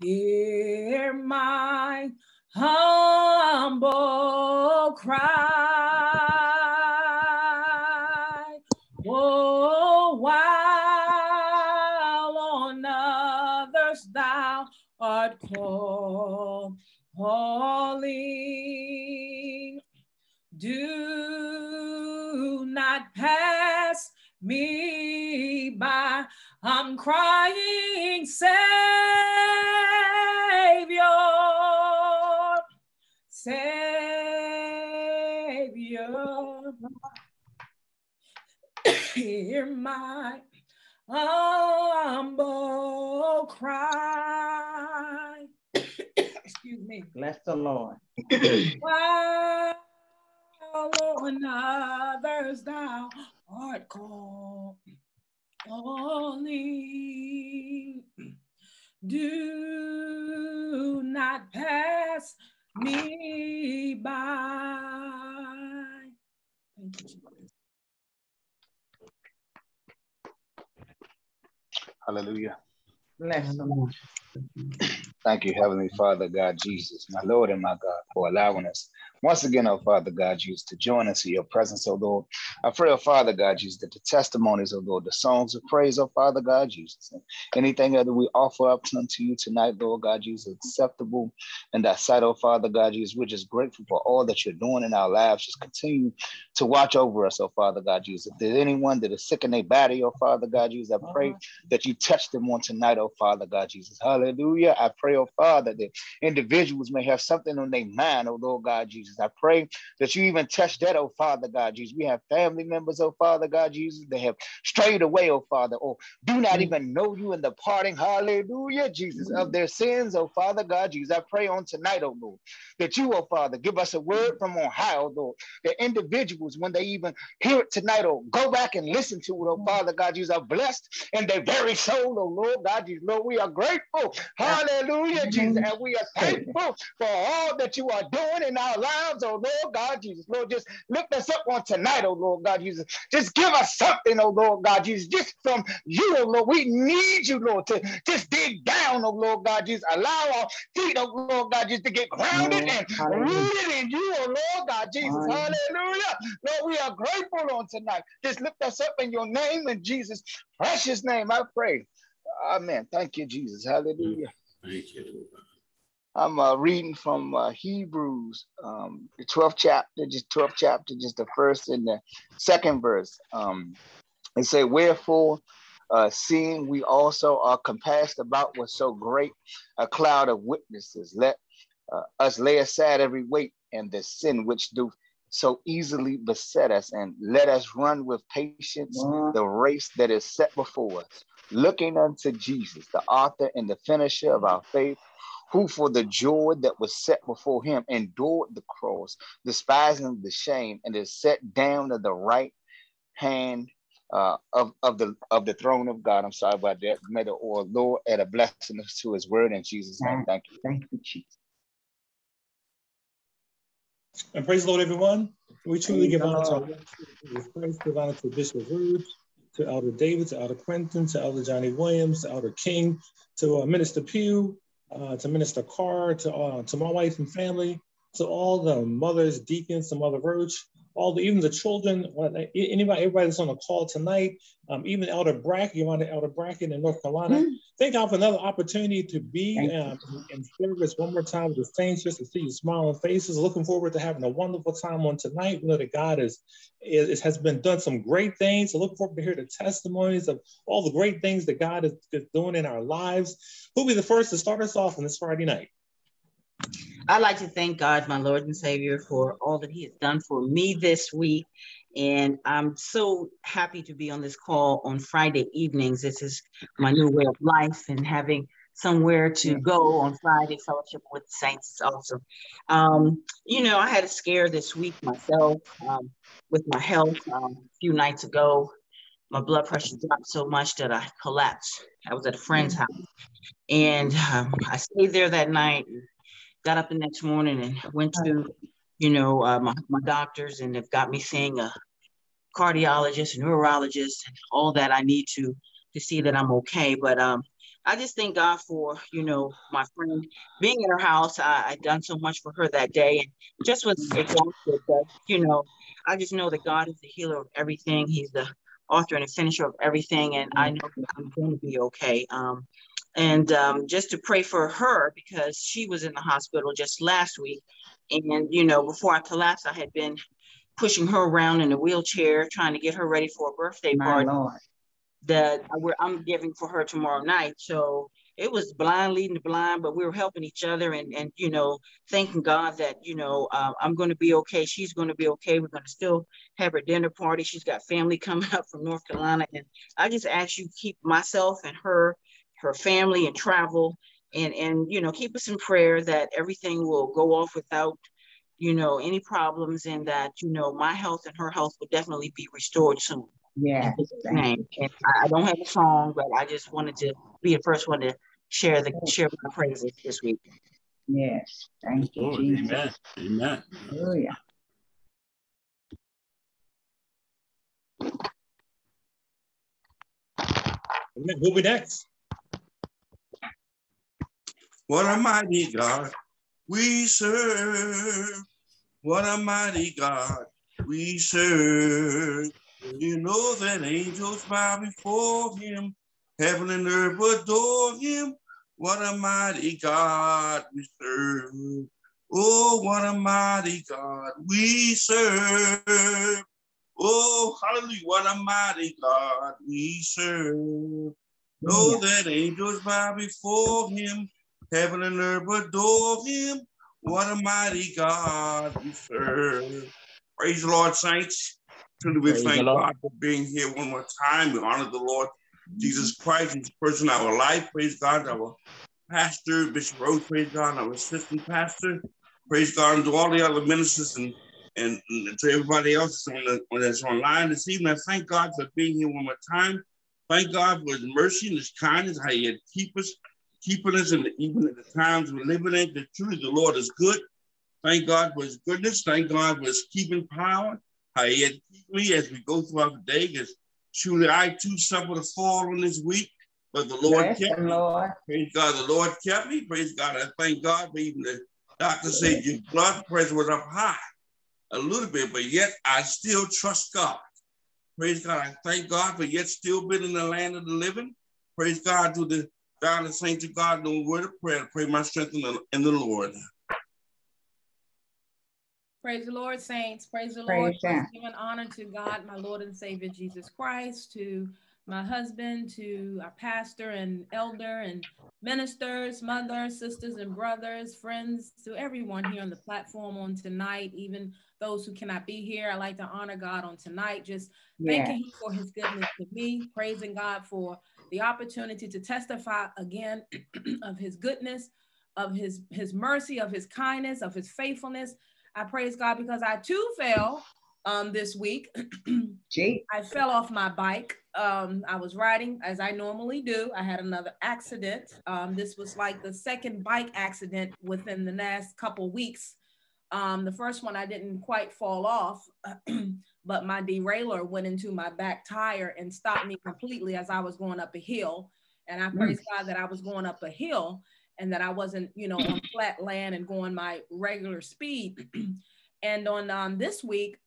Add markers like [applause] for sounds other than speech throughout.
Hear my humble cry. Oh, while on others thou art calling, do not pass me by. I'm crying, Savior, Savior, [coughs] hear my humble cry. [coughs] Excuse me. Bless the Lord. [coughs] While on others thou art called only do not pass me by. Thank you, Jesus. Hallelujah. Bless the Lord. Thank you, Heavenly Father, God Jesus, my Lord and my God, for allowing us once again, oh Father God Jesus, to join us in your presence, oh Lord. I pray, oh Father God Jesus, that the testimonies, oh Lord, the songs of praise, oh Father God Jesus, and anything that we offer up unto you tonight, Lord God Jesus, acceptable in that sight, oh Father God Jesus. We're just grateful for all that you're doing in our lives. Just continue to watch over us, oh Father God Jesus. If there's anyone that is sick in their body, oh Father God Jesus, I pray uh-huh. that you touch them on tonight, oh Father God Jesus. Hallelujah. I pray, oh Father, that individuals may have something on their mind, oh Lord God Jesus. I pray that you even touch that, oh Father God Jesus. We have family members, oh Father God Jesus, that have strayed away, oh Father, or do not mm. even know you in the parting, hallelujah, Jesus, of mm. their sins, oh Father God Jesus. I pray on tonight, oh Lord, that you, oh Father, give us a word from on high, oh Lord, that individuals, when they even hear it tonight, oh, go back and listen to it, oh mm. Father God Jesus, are blessed in their very soul, oh Lord God Jesus. Lord, we are grateful, hallelujah, Jesus, and we are thankful for all that you are doing in our lives oh Lord God Jesus. Lord, just lift us up on tonight, oh Lord God Jesus. Just give us something, oh Lord God Jesus, just from you, oh Lord. We need you, Lord, to just dig down, oh Lord God Jesus. Allow our feet, oh Lord God Jesus, to get grounded and rooted in you, oh Lord God Jesus. Hallelujah. Lord, we are grateful on tonight. Just lift us up in your name, in Jesus' precious name, I pray. Amen. Thank you, Jesus. Hallelujah. Thank you. I'm uh, reading from uh, Hebrews, um, the 12th chapter, just 12th chapter, just the first and the second verse. Um, it say, Wherefore, uh, seeing we also are compassed about with so great a cloud of witnesses, let uh, us lay aside every weight and the sin which do so easily beset us, and let us run with patience the race that is set before us, looking unto Jesus, the author and the finisher of our faith who for the joy that was set before him endured the cross, despising the shame, and is set down at the right hand uh, of, of the of the throne of God. I'm sorry about that. May the or Lord add a blessing to his word in Jesus' name. Thank you. Thank you, Jesus. And praise the Lord, everyone. We truly give honor to our praise, give honor to Bishop Rude, to Elder David, to Elder Quentin, to Elder Johnny Williams, to Elder King, to uh, Minister Pugh, uh, to Minister Carr, to, uh, to my wife and family, to all the mothers, deacons, to Mother Roach, all the even the children, anybody, everybody that's on the call tonight, um, even Elder Brackett, you want to Elder Brackett in North Carolina. Mm-hmm. Thank God for another opportunity to be um, in service one more time with the saints, just to see smiling faces. Looking forward to having a wonderful time on tonight. We know that God is, is has been done some great things. So look forward to hear the testimonies of all the great things that God is, is doing in our lives. Who'll be the first to start us off on this Friday night? I'd like to thank God, my Lord and Savior, for all that He has done for me this week. And I'm so happy to be on this call on Friday evenings. This is my new way of life and having somewhere to go on Friday, fellowship with the saints is awesome. Um, you know, I had a scare this week myself um, with my health um, a few nights ago. My blood pressure dropped so much that I collapsed. I was at a friend's house and um, I stayed there that night got up the next morning and went to, you know, uh, my, my doctors and they've got me seeing a cardiologist, a neurologist, and all that I need to to see that I'm okay. But um, I just thank God for, you know, my friend being in her house. I, I done so much for her that day and just was exhausted. But, you know, I just know that God is the healer of everything. He's the author and the finisher of everything. And I know I'm going to be okay. Um, and um, just to pray for her because she was in the hospital just last week. And, you know, before I collapsed, I had been pushing her around in a wheelchair, trying to get her ready for a birthday party that I'm giving for her tomorrow night. So it was blind leading the blind, but we were helping each other and, and you know, thanking God that, you know, uh, I'm going to be okay. She's going to be okay. We're going to still have her dinner party. She's got family [laughs] coming up from North Carolina. And I just ask you keep myself and her, her family and travel and, and, you know, keep us in prayer that everything will go off without, you know, any problems and that, you know, my health and her health will definitely be restored soon. Yeah. And I don't have a song, but I just wanted to be the first one to share the share my praises this week. Yes. Thank you, Lord, Jesus. Amen. Amen. Hallelujah. Who'll be next? What a mighty God we serve. What a mighty God we serve. You know that angels bow before him, heaven and earth adore him. What a mighty God we serve. Oh, what a mighty God we serve. Oh, hallelujah, what a mighty God we serve. Know that angels bow before him, heaven and earth adore him. What a mighty God we serve. Praise the Lord, saints. Truly, we praise thank God for being here one more time. We honor the Lord Jesus Christ, His person our life. Praise God, our pastor, Bishop Rose, praise God, our assistant pastor. Praise God, and to all the other ministers and, and, to everybody else on the, that's online this evening. I thank God for being here one more time. Thank God for His mercy and His kindness, how He had keep us, keeping us, in the, even at the times we're living in. The truth, the Lord is good. Thank God for His goodness. Thank God for His keeping power. How He had keep me as we go throughout the day. Because truly I too suffered a fall on this week. But the Lord kept me. Lord. Praise God. The Lord kept me. Praise God. I thank God for even the doctor said your blood pressure was up high a little bit, but yet I still trust God. Praise God. I thank God for yet still being in the land of the living. Praise God to the God and saints of God, no word of prayer. Pray my strength in the, in the Lord. Praise the Lord, saints. Praise the Praise Lord. Giving honor to God, my Lord and Savior Jesus Christ, to my husband, to our pastor and elder and ministers, mothers, sisters and brothers, friends, to everyone here on the platform on tonight, even those who cannot be here. I like to honor God on tonight, just thanking Him for His goodness to me, praising God for the opportunity to testify again [clears throat] of His goodness, of His His mercy, of His kindness, of His faithfulness. I praise God because I too fell um, this week. [clears throat] I fell off my bike. Um, I was riding as I normally do. I had another accident. Um, this was like the second bike accident within the last couple weeks. Um, the first one I didn't quite fall off, [clears throat] but my derailleur went into my back tire and stopped me completely as I was going up a hill. And I praise mm. God that I was going up a hill and that I wasn't, you know, on flat land and going my regular speed. [clears throat] and on um, this week,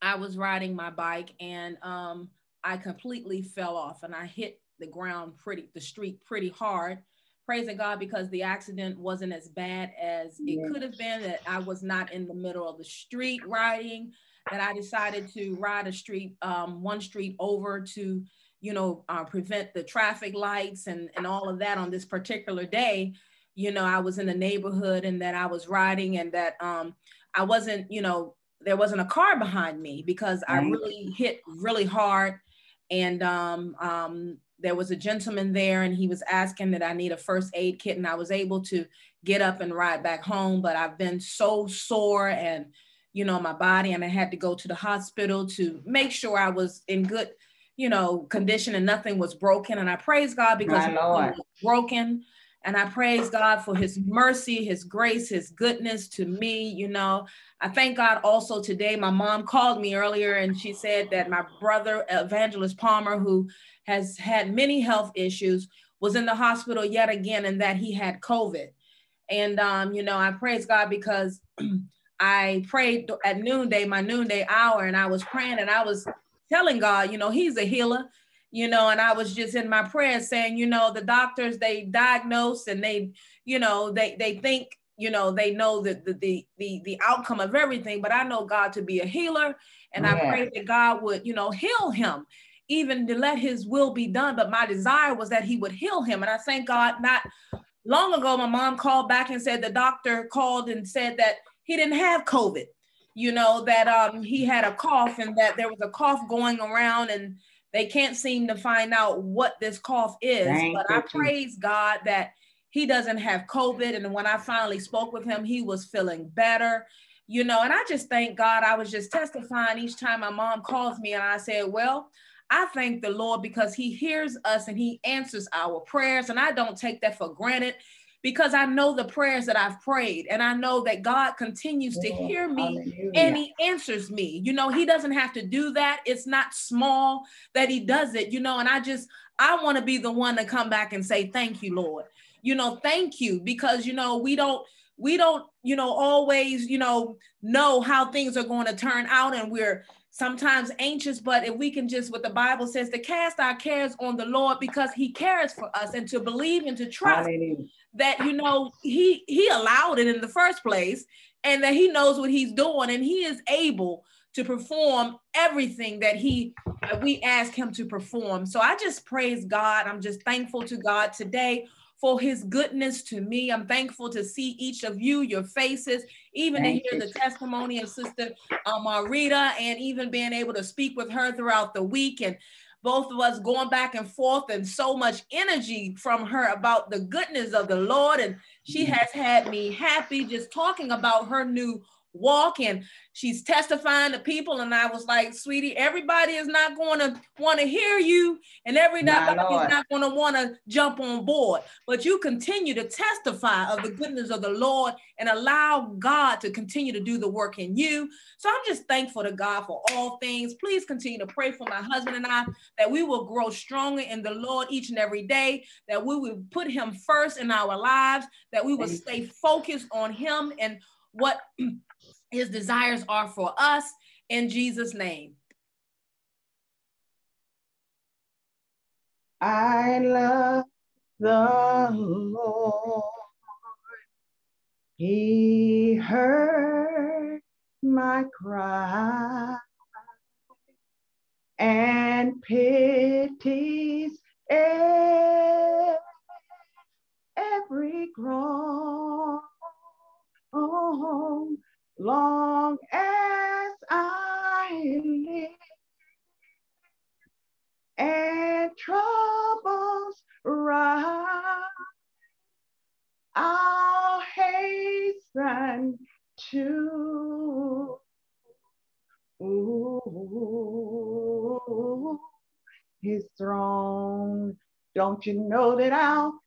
I was riding my bike and um, I completely fell off and I hit the ground pretty, the street pretty hard. Praising God because the accident wasn't as bad as it could have been, that I was not in the middle of the street riding, that I decided to ride a street, um, one street over to, you know, uh, prevent the traffic lights and, and all of that on this particular day. You know, I was in the neighborhood and that I was riding and that um, I wasn't, you know, there wasn't a car behind me because I really hit really hard. And um, um, there was a gentleman there and he was asking that I need a first aid kit. And I was able to get up and ride back home. But I've been so sore and, you know, my body, and I had to go to the hospital to make sure I was in good, you know, condition and nothing was broken. And I praise God because my nothing was broken. And I praise God for his mercy, his grace, his goodness to me. You know, I thank God also today. My mom called me earlier and she said that my brother, Evangelist Palmer, who has had many health issues, was in the hospital yet again, and that he had COVID. And um, you know, I praise God because [clears throat] I prayed at noonday, my noonday hour, and I was praying and I was telling God, you know, He's a healer, you know, and I was just in my prayers saying, you know, the doctors they diagnose and they, you know, they they think, you know, they know the the the the, the outcome of everything, but I know God to be a healer, and yeah. I pray that God would, you know, heal him even to let his will be done. But my desire was that he would heal him. And I thank God not long ago, my mom called back and said the doctor called and said that he didn't have COVID, you know, that um, he had a cough and that there was a cough going around and they can't seem to find out what this cough is. Thank but I praise God that he doesn't have COVID. And when I finally spoke with him, he was feeling better you know, and I just thank God. I was just testifying each time my mom calls me, and I said, Well, I thank the Lord because He hears us and He answers our prayers. And I don't take that for granted because I know the prayers that I've prayed and I know that God continues to hear me Hallelujah. and He answers me. You know, He doesn't have to do that. It's not small that He does it, you know, and I just, I want to be the one to come back and say, Thank you, Lord. You know, thank you because, you know, we don't, we don't, you know, always, you know, know how things are going to turn out and we're sometimes anxious, but if we can just, what the Bible says, to cast our cares on the Lord because He cares for us and to believe and to trust that, you know, He He allowed it in the first place and that He knows what He's doing and He is able to perform everything that He that we ask Him to perform. So I just praise God. I'm just thankful to God today for his goodness to me. I'm thankful to see each of you, your faces, even Thank to hear you. the testimony of Sister um, Marita, and even being able to speak with her throughout the week. And both of us going back and forth and so much energy from her about the goodness of the Lord. And she mm-hmm. has had me happy just talking about her new walk and she's testifying to people and i was like sweetie everybody is not going to want to hear you and everybody is not going to want to jump on board. But you continue to testify of the goodness of the lord and allow god to continue to do the work in you. So i'm just thankful to god for all things. Please continue to pray for my husband and i that we will grow stronger in the lord each and every day that we will put him first in our lives that we will stay focused on him and what his desires are for us in Jesus' name. I love the Lord. He heard my cry and pities every long as I live and troubles rise, I'll hasten to ooh, his throne. Don't you know that I'll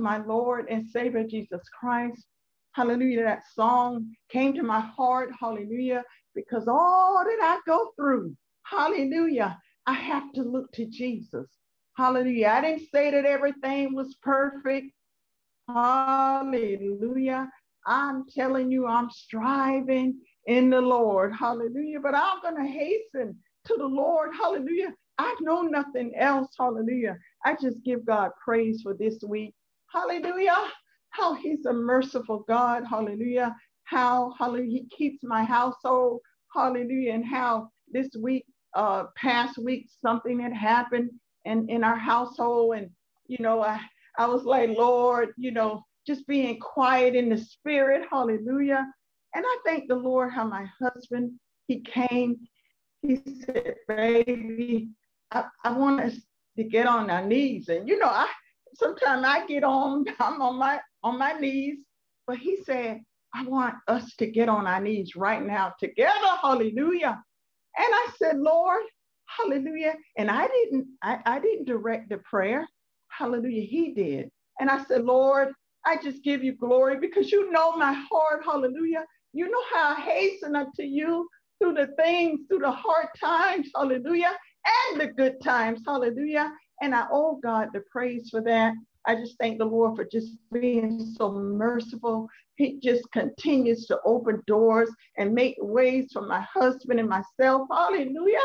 my Lord and Savior Jesus Christ. Hallelujah. That song came to my heart. Hallelujah. Because all that I go through, hallelujah, I have to look to Jesus. Hallelujah. I didn't say that everything was perfect. Hallelujah. I'm telling you, I'm striving in the Lord. Hallelujah. But I'm going to hasten to the Lord. Hallelujah. I know nothing else. Hallelujah. I just give God praise for this week. Hallelujah. How he's a merciful God. Hallelujah. How, hallelujah, he keeps my household. Hallelujah. And how this week, uh, past week, something had happened in, in our household. And, you know, I, I was like, Lord, you know, just being quiet in the spirit. Hallelujah. And I thank the Lord how my husband, he came. He said, baby, I, I want us to get on our knees. And you know, I sometimes I get on, [laughs] I'm on my on my knees, but he said, I want us to get on our knees right now together. Hallelujah. And I said, Lord, hallelujah. And I didn't, I, I didn't direct the prayer. Hallelujah. He did. And I said, Lord, I just give you glory because you know my heart. Hallelujah. You know how I hasten unto you through the things, through the hard times. Hallelujah. And the good times. Hallelujah. And I owe God the praise for that. I just thank the Lord for just being so merciful. He just continues to open doors and make ways for my husband and myself. Hallelujah.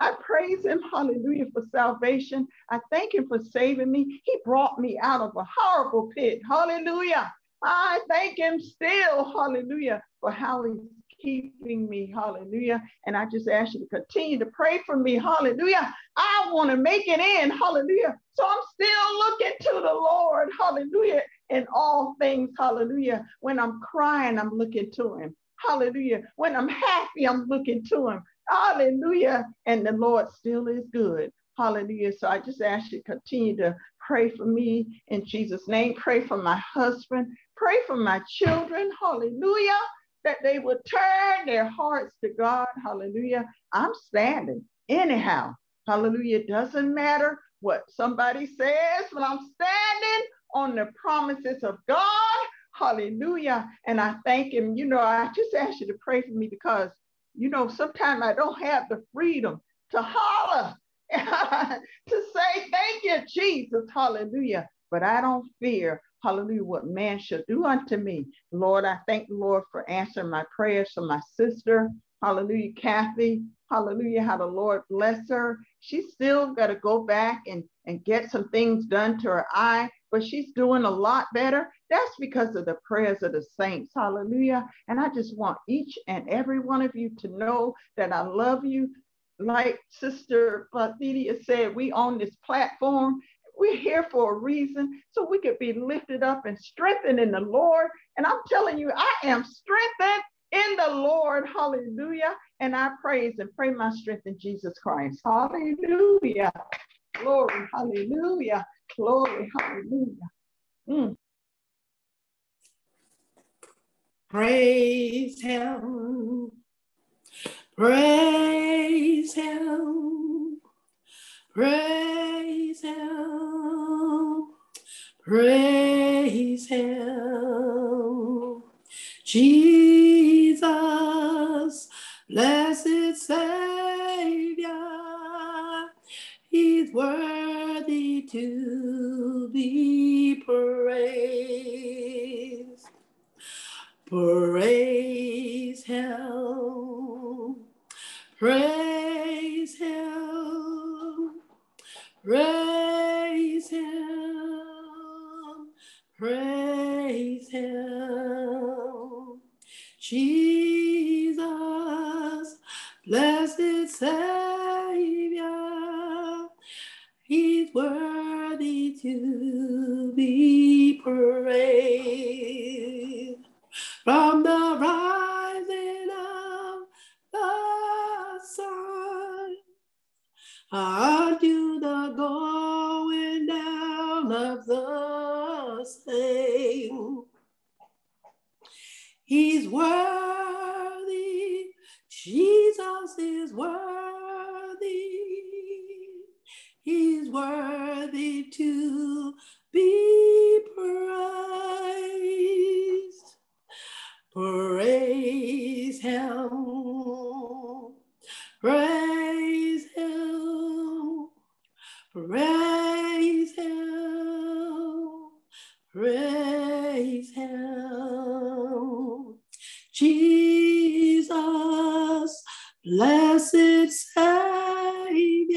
I praise him, hallelujah, for salvation. I thank him for saving me. He brought me out of a horrible pit. Hallelujah. I thank him still, hallelujah, for how he's keeping me. Hallelujah. And I just ask you to continue to pray for me. Hallelujah. I want to make it in. Hallelujah. So I'm still looking to the Lord. Hallelujah. In all things. Hallelujah. When I'm crying, I'm looking to him. Hallelujah. When I'm happy, I'm looking to him. Hallelujah. And the Lord still is good. Hallelujah. So I just ask you to continue to pray for me in Jesus' name. Pray for my husband. Pray for my children. Hallelujah that they would turn their hearts to God. Hallelujah. I'm standing anyhow. Hallelujah. Doesn't matter what somebody says, but I'm standing on the promises of God. Hallelujah. And I thank him. You know, I just ask you to pray for me because, you know, sometimes I don't have the freedom to holler, [laughs] to say, thank you, Jesus. Hallelujah. But I don't fear hallelujah, what man shall do unto me. Lord, I thank the Lord for answering my prayers for my sister, hallelujah, Kathy, hallelujah, how the Lord bless her. She's still got to go back and, and get some things done to her eye, but she's doing a lot better. That's because of the prayers of the saints, hallelujah. And I just want each and every one of you to know that I love you. Like Sister Plathidia said, we on this platform we're here for a reason so we could be lifted up and strengthened in the Lord. And I'm telling you, I am strengthened in the Lord. Hallelujah. And I praise and pray my strength in Jesus Christ. Hallelujah. Glory. Hallelujah. Glory. Hallelujah. Mm. Praise him. Praise him. Praise Him, praise Him. Jesus, blessed Savior, He's worthy to be praised. Praise Him, praise Him. Praise him, praise him. Jesus, blessed Savior, he's worthy to be praised. From the He's worthy, Jesus is worthy. He's worthy to be praised. Praise him. Praise him. Praise him. Praise blessed Savior,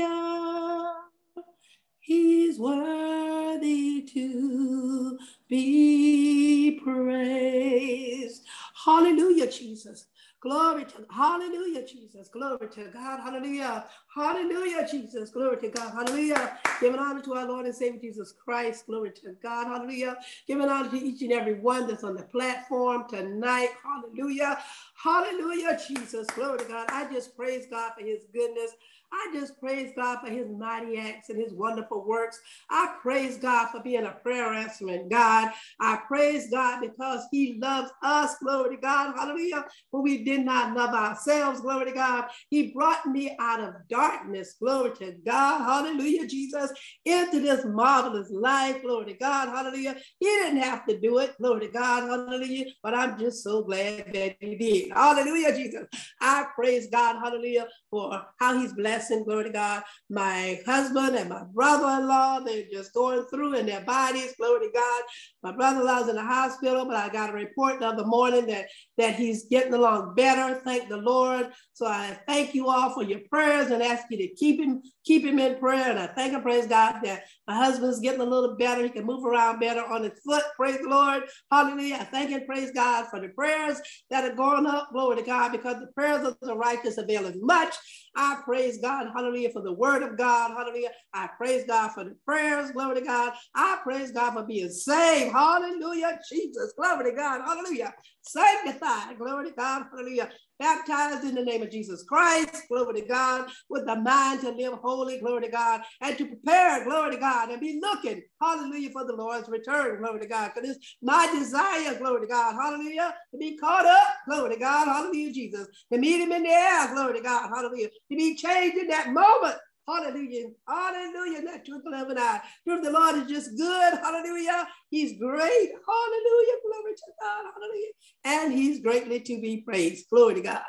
he's worthy to be praised. Hallelujah, Jesus. Glory to Hallelujah, Jesus. Glory to God. Hallelujah. Hallelujah, Jesus. Glory to God. Hallelujah. Giving honor to our Lord and Savior Jesus Christ. Glory to God. Hallelujah. Giving honor to each and every one that's on the platform tonight. Hallelujah. Hallelujah, Jesus. Glory to God. I just praise God for his goodness. I just praise God for his mighty acts and his wonderful works. I praise God for being a prayer answering God. I praise God because he loves us. Glory to God. Hallelujah. When we did not love ourselves. Glory to God. He brought me out of darkness. Glory to God. Hallelujah, Jesus. Into this marvelous life. Glory to God. Hallelujah. He didn't have to do it. Glory to God. Hallelujah. But I'm just so glad that he did. Hallelujah, Jesus. I praise God. Hallelujah. For how he's blessed blessing, glory to God. My husband and my brother-in-law, they're just going through in their bodies, glory to God. My brother-in-law's in the hospital, but I got a report the other morning that, that he's getting along better. Thank the Lord. So I thank you all for your prayers and ask you to keep him, keep him in prayer. And I thank and praise God that my husband's getting a little better. He can move around better on his foot. Praise the Lord. Hallelujah. I thank and praise God for the prayers that are going up. Glory to God, because the prayers of the righteous avail much. I praise God, hallelujah, for the word of God, hallelujah. I praise God for the prayers, glory to God. I praise God for being saved, hallelujah, Jesus, glory to God, hallelujah. Sanctified, glory to God, hallelujah baptized in the name of Jesus Christ, glory to God, with the mind to live holy, glory to God, and to prepare, glory to God, and be looking, hallelujah, for the Lord's return, glory to God. Because it's my desire, glory to God, hallelujah, to be caught up, glory to God, hallelujah, Jesus, to meet him in the air, glory to God, hallelujah, to be changed in that moment, Hallelujah. Hallelujah. That truth, beloved eye. Truth, the Lord is just good. Hallelujah. He's great. Hallelujah. Glory to God. Hallelujah. And he's greatly to be praised. Glory to God.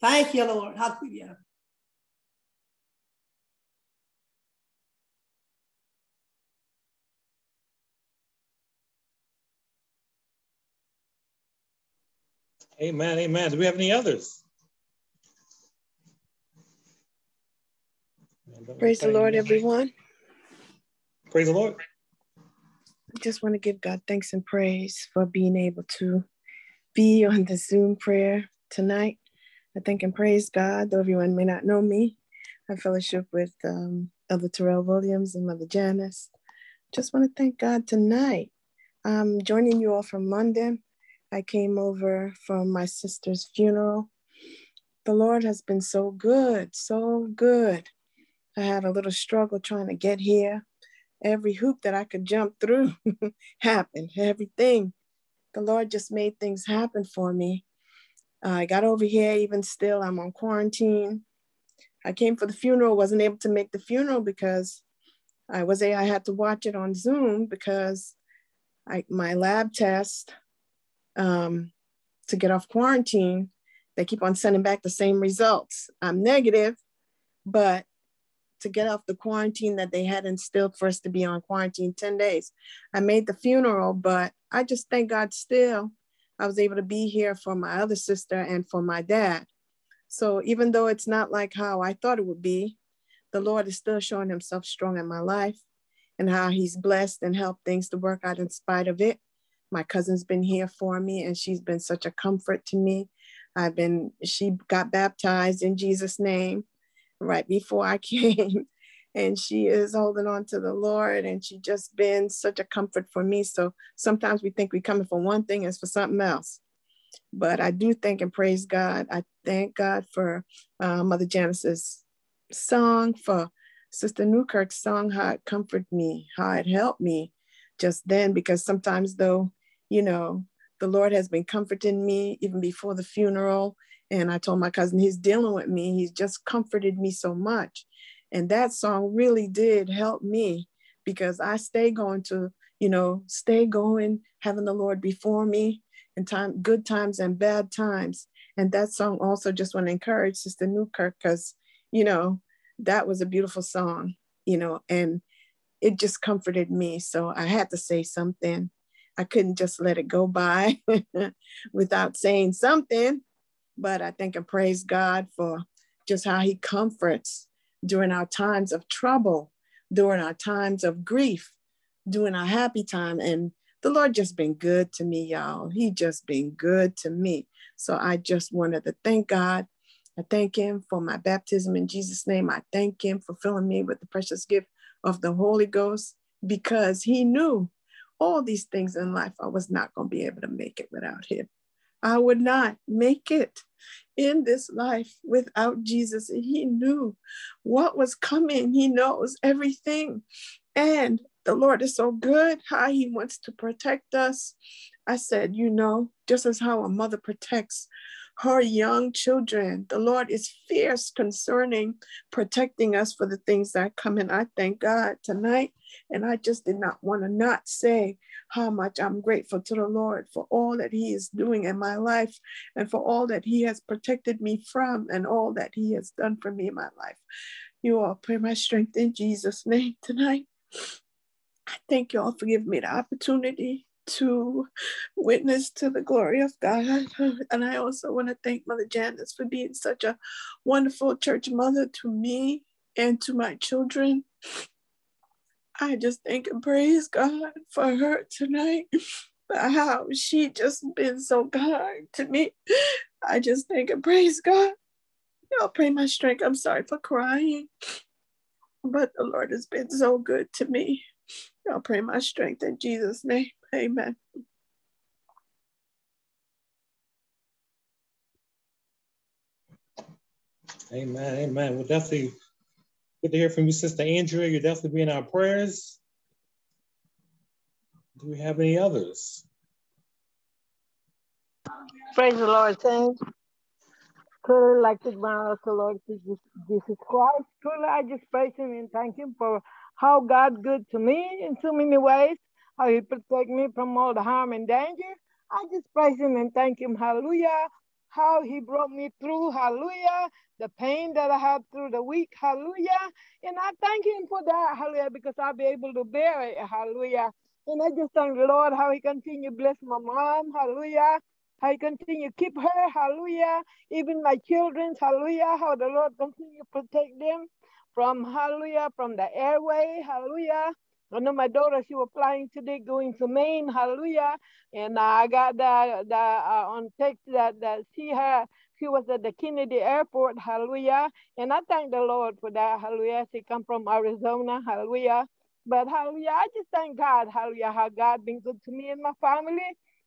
Thank you, Lord. Hallelujah. Amen. Amen. Do we have any others? Praise the Lord, everyone. Praise the Lord. I just want to give God thanks and praise for being able to be on the Zoom prayer tonight. I thank and praise God, though everyone may not know me. I fellowship with um, Elder Terrell Williams and Mother Janice. Just want to thank God tonight. I'm joining you all from London. I came over from my sister's funeral. The Lord has been so good, so good. I had a little struggle trying to get here. Every hoop that I could jump through [laughs] happened, everything. The Lord just made things happen for me. Uh, I got over here, even still, I'm on quarantine. I came for the funeral, wasn't able to make the funeral because I was I had to watch it on Zoom because I my lab test um, to get off quarantine, they keep on sending back the same results. I'm negative, but to get off the quarantine that they had instilled for us to be on quarantine 10 days. I made the funeral, but I just thank God still I was able to be here for my other sister and for my dad. So even though it's not like how I thought it would be, the Lord is still showing himself strong in my life and how he's blessed and helped things to work out in spite of it. My cousin's been here for me and she's been such a comfort to me. I've been, she got baptized in Jesus' name right before I [laughs] came. and she is holding on to the Lord and she just been such a comfort for me. So sometimes we think we're coming for one thing, it's for something else. But I do thank and praise God. I thank God for uh, Mother Janice's song, for Sister Newkirk's song, how it comforted me, how it helped me just then, because sometimes though, you know, the Lord has been comforting me even before the funeral and I told my cousin, he's dealing with me. He's just comforted me so much. And that song really did help me because I stay going to, you know, stay going, having the Lord before me in time, good times and bad times. And that song also just want to encourage Sister Newkirk because, you know, that was a beautiful song, you know, and it just comforted me. So I had to say something. I couldn't just let it go by [laughs] without saying something. But I thank and praise God for just how He comforts during our times of trouble, during our times of grief, during our happy time. And the Lord just been good to me, y'all. He just been good to me. So I just wanted to thank God. I thank him for my baptism in Jesus' name. I thank him for filling me with the precious gift of the Holy Ghost because he knew all these things in life. I was not going to be able to make it without him. I would not make it in this life without Jesus. And he knew what was coming. He knows everything. And the Lord is so good, how he wants to protect us. I said, you know, just as how a mother protects her young children. The Lord is fierce concerning protecting us for the things that come in. I thank God tonight. And I just did not want to not say how much I'm grateful to the Lord for all that He is doing in my life and for all that He has protected me from and all that He has done for me in my life. You all pray my strength in Jesus' name tonight. I thank you all for giving me the opportunity to witness to the glory of God. And I also want to thank Mother Janice for being such a wonderful church mother to me and to my children. I just thank and praise God for her tonight. How she just been so kind to me. I just thank and praise God. Y'all pray my strength. I'm sorry for crying, but the Lord has been so good to me. Y'all pray my strength in Jesus' name. Amen. Amen. Amen. We'll definitely good to hear from you, Sister Andrea. You'll definitely be in our prayers. Do we have any others? Praise the Lord, saints. Truly like to honor the Lord Jesus, Jesus Christ. Truly, I just praise him and thank him for how God good to me in so many ways how he protect me from all the harm and danger. I just praise him and thank him, hallelujah, how he brought me through, hallelujah, the pain that I had through the week, hallelujah. And I thank him for that, hallelujah, because I'll be able to bear it, hallelujah. And I just thank the Lord how he continue bless my mom, hallelujah. How he continue keep her, hallelujah. Even my children, hallelujah. How the Lord continue protect them from, hallelujah, from the airway, hallelujah I know my daughter, she was flying today going to Maine, hallelujah. And uh, I got that, that uh, on text that, that she had, she was at the Kennedy airport, hallelujah. And I thank the Lord for that, hallelujah. She come from Arizona, hallelujah. But hallelujah, I just thank God, hallelujah, how God been good to me and my family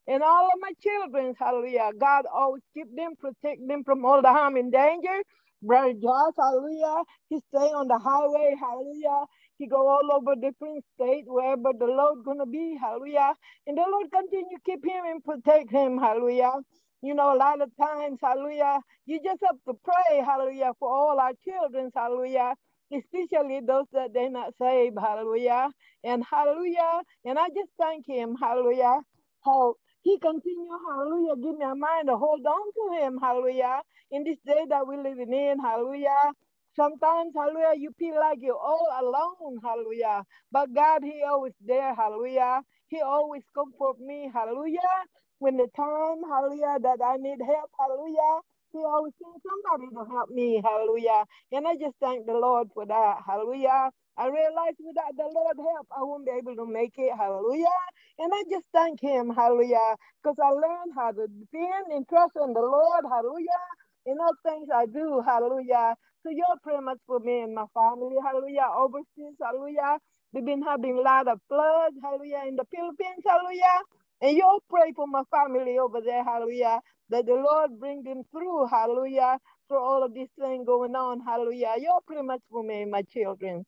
and all of my children, hallelujah. God always keep them, protect them from all the harm and danger. Brother Josh, hallelujah. He stay on the highway, hallelujah. He go all over different states, wherever the Lord gonna be, hallelujah. And the Lord continue keep him and protect him, hallelujah. You know, a lot of times, hallelujah, you just have to pray, hallelujah, for all our children, hallelujah, especially those that they're not saved, hallelujah. And hallelujah, and I just thank him, hallelujah, how he continue, hallelujah, give me a mind to hold on to him, hallelujah, in this day that we're living in, hallelujah. Sometimes, hallelujah, you feel like you're all alone, hallelujah. But God, He always there, hallelujah. He always comfort me, hallelujah. When the time, hallelujah, that I need help, hallelujah. He always send somebody to help me, hallelujah. And I just thank the Lord for that, hallelujah. I realize without the Lord help, I won't be able to make it, hallelujah. And I just thank him, hallelujah, because I learned how to depend and trust in the Lord, hallelujah. In all things I do, hallelujah. So you're pray much for me and my family, hallelujah. Overseas, hallelujah. We've been having a lot of floods, hallelujah, in the Philippines, hallelujah. And you pray for my family over there, hallelujah, that the Lord bring them through, hallelujah, through all of this thing going on, hallelujah. you pray much for me and my children.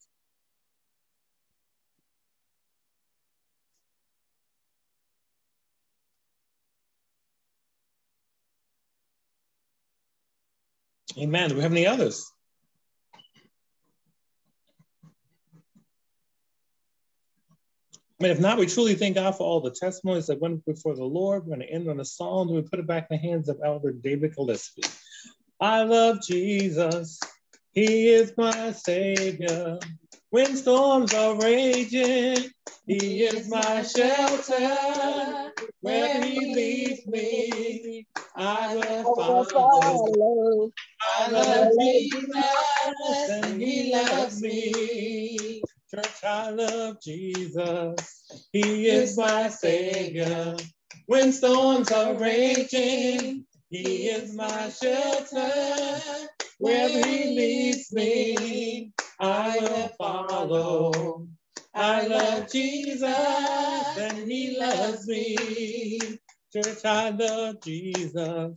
Amen. Do we have any others? Mean, if not, we truly thank God for all the testimonies that went before the Lord. We're going to end on a psalm and we put it back in the hands of Elder David Gillespie. I love Jesus. He is my savior. When storms are raging, he is my shelter. Where he leads me, I will follow. I love Jesus, and he loves me. Church, I love Jesus. He is my Savior. When storms are raging, He is my shelter. Wherever He leads me, I will follow. I love Jesus and He loves me. Church, I love Jesus.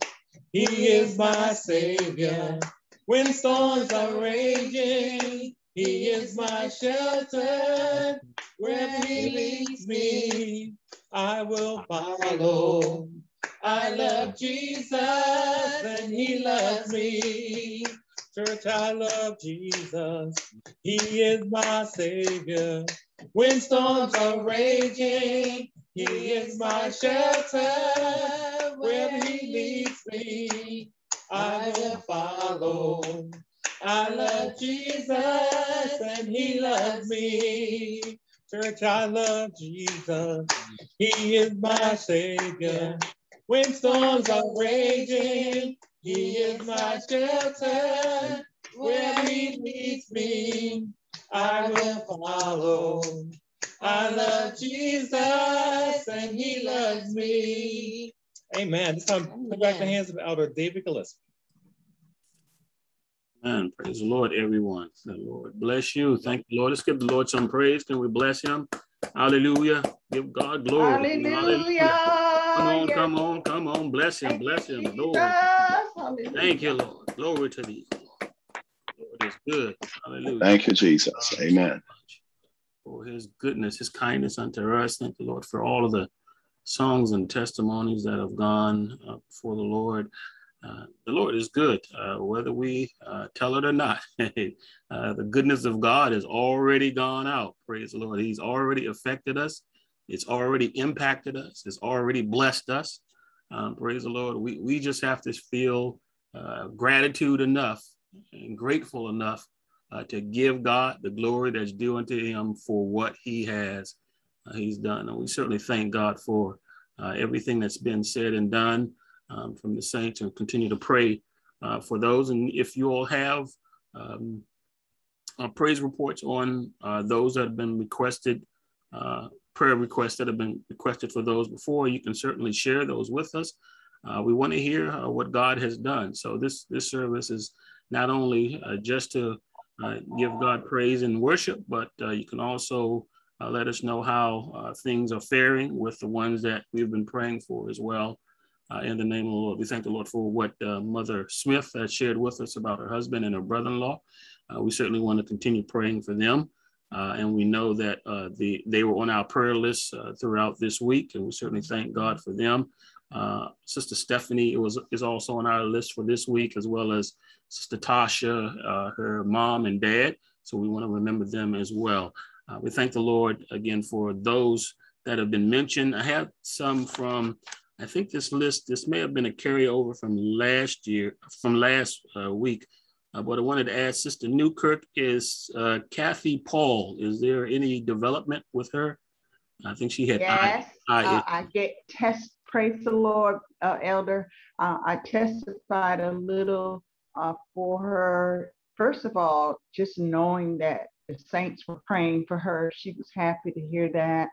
He is my Savior. When storms are raging, He is my shelter. Where He leads me, I will follow. I love Jesus and He loves me. Church, I love Jesus. He is my Savior. When storms are raging, He is my shelter. where He leads me, I will follow. I love Jesus and He loves me. Church, I love Jesus. He is my Savior. When storms are raging, He is my shelter. Where He leads me, I will follow. I love Jesus and He loves me. Amen. This time, put back the hands of Elder David Gillespie. Amen. Praise the Lord, everyone. The Lord bless you. Thank you, Lord. Let's give the Lord some praise. Can we bless him? Hallelujah. Give God glory. Hallelujah. Hallelujah. Come on, yes. come on, come on. Bless him, Thank bless him. Lord. Thank you, Lord. Glory to thee. Lord is good. Hallelujah. Thank you, Jesus. Amen. For his goodness, his kindness unto us. Thank the Lord for all of the songs and testimonies that have gone uh, before the Lord. Uh, the Lord is good, uh, whether we uh, tell it or not. [laughs] Uh, the goodness of God has already gone out. Praise the Lord. He's already affected us. It's already impacted us. It's already blessed us. Um, praise the Lord. We, we just have to feel uh, gratitude enough and grateful enough to give God the glory that's due unto him for what he has he's done. And we certainly thank God for everything that's been said and done um, from the saints and continue to pray uh, for those. And if you all have um, uh, praise reports on uh, those that have been requested, uh, prayer requests that have been requested for those before, you can certainly share those with us. Uh, we want to hear uh, what God has done. So this this service is not only just to give God praise and worship, but you can also let us know how things are faring with the ones that we've been praying for as well uh, in the name of the Lord. We thank the Lord for what uh, Mother Smith has shared with us about her husband and her brother-in-law. Uh, we certainly want to continue praying for them. Uh, and we know that uh, the, they were on our prayer list uh, throughout this week, and we certainly thank God for them. Sister Stephanie was, is also on our list for this week, as well as Sister Tasha, her mom and dad. So we want to remember them as well. we thank the Lord again for those that have been mentioned. I have some from I think this list, this may have been a carryover from last year, from last uh, week. Uh, but I wanted to ask Sister Newkirk, is uh, Kathy Paul, is there any development with her? I think she had. Yes, I, I, uh, I get test, praise the Lord, uh, Elder. Uh, I testified a little for her. First of all, just knowing that the saints were praying for her, she was happy to hear that.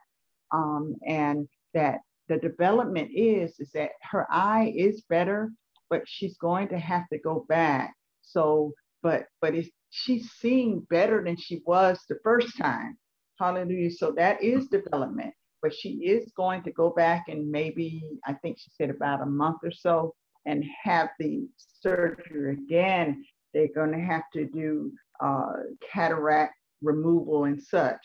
Um, and that the development is is that her eye is better, but she's going to have to go back. So, but but it's, she's seeing better than she was the first time. Hallelujah. So that is development. But she is going to go back and maybe I think she said about a month or so and have the surgery again. They're going to have to do uh, cataract removal and such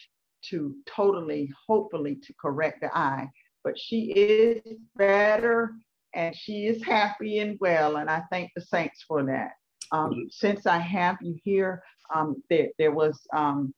to totally, hopefully, to correct the eye but she is better and she is happy and well. And I thank the saints for that. Um, since I have you here, um, there, there was, um,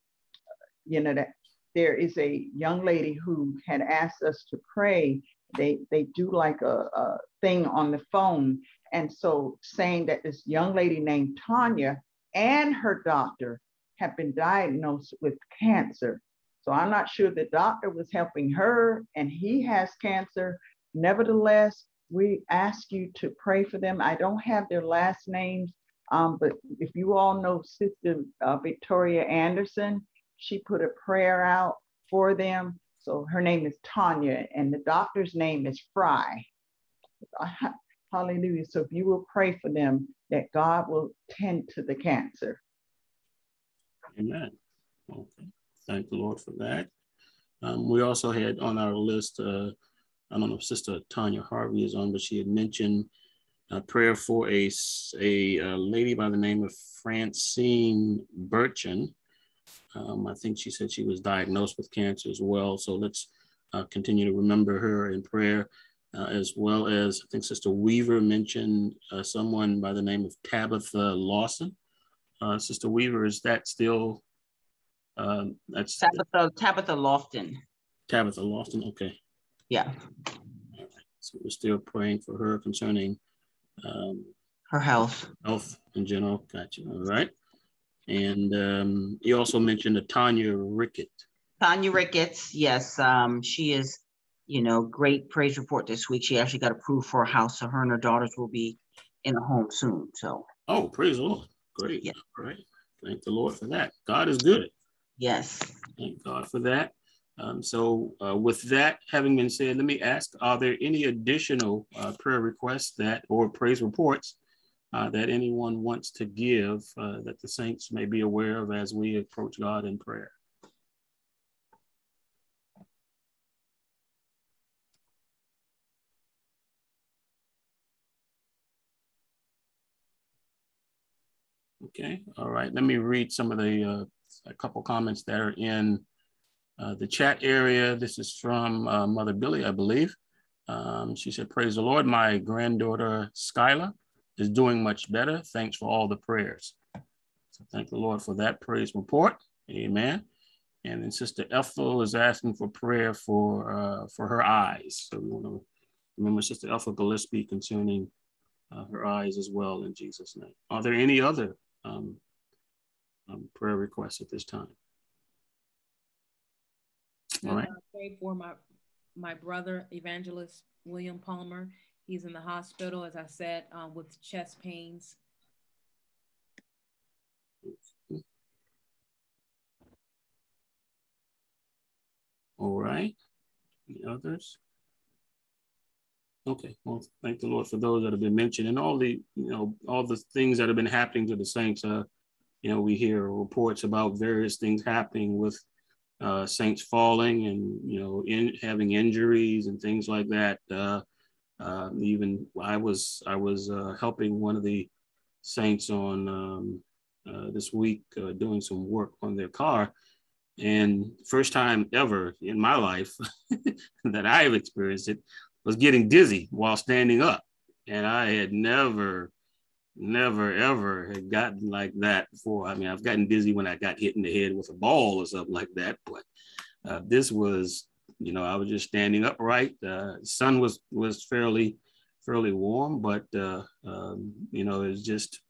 you know, that there is a young lady who had asked us to pray. They, they do like a, a thing on the phone. And so saying that this young lady named Tanya and her doctor have been diagnosed with cancer. So I'm not sure the doctor was helping her and he has cancer. Nevertheless, we ask you to pray for them. I don't have their last names, um, but if you all know Sister uh, Victoria Anderson, she put a prayer out for them. So her name is Tanya, and the doctor's name is Fry. [laughs] Hallelujah. So if you will pray for them, that God will tend to the cancer. Amen. Thank the Lord for that. Um, we also had on our list, uh, I don't know if Sister Tanya Harvey is on, but she had mentioned a prayer for a, a, a lady by the name of Francine Burchin. Um, I think she said she was diagnosed with cancer as well. So let's uh, continue to remember her in prayer, uh, as well as I think Sister Weaver mentioned uh, someone by the name of Tabitha Lawson. Uh, Sister Weaver, is that still? Um, that's Tabitha Tabitha Lofton. Tabitha Lofton. Okay. Yeah. So we're still praying for her concerning um, her health. Health in general. Gotcha. All right. And um, you also mentioned Tanya Rickett. Tanya Ricketts, yes. Um, she is, you know, great praise report this week. She actually got approved for a house, so her and her daughters will be in a home soon. So. Oh, praise the Lord. Great. Yeah. All right. Thank the Lord for that. God is good. Yes. Thank God for that. Um, so uh, with that having been said, let me ask, are there any additional uh, prayer requests that or praise reports uh, that anyone wants to give uh, that the saints may be aware of as we approach God in prayer? Okay, all right. Let me read some of the uh, a couple comments that are in uh, the chat area. This is from uh, Mother Billy, I believe. Um, she said, Praise the Lord. My granddaughter, Skyla, is doing much better. Thanks for all the prayers. So thank the Lord for that praise report. Amen. And then Sister Ethel is asking for prayer for uh, for her eyes. So we want to remember Sister Ethel Gillespie concerning uh, her eyes as well in Jesus' name. Are there any other um, um, prayer requests at this time? All right. Pray for my my brother, Evangelist William Palmer. He's in the hospital, as I said, um, with chest pains. All right. Any others? Okay. Well, thank the Lord for those that have been mentioned and all the, you know, all the things that have been happening to the saints. Uh, you know, we hear reports about various things happening with uh, saints falling and you know in having injuries and things like that. Uh, uh, even I was I was uh, helping one of the saints on um, uh, this week uh, doing some work on their car, and first time ever in my life [laughs] that I have experienced it was getting dizzy while standing up, and I had never never ever had gotten like that before. I mean, I've gotten dizzy when I got hit in the head with a ball or something like that, but uh, this was, you know, I was just standing upright. Uh, sun was was fairly fairly warm, but uh, um, you know, it's just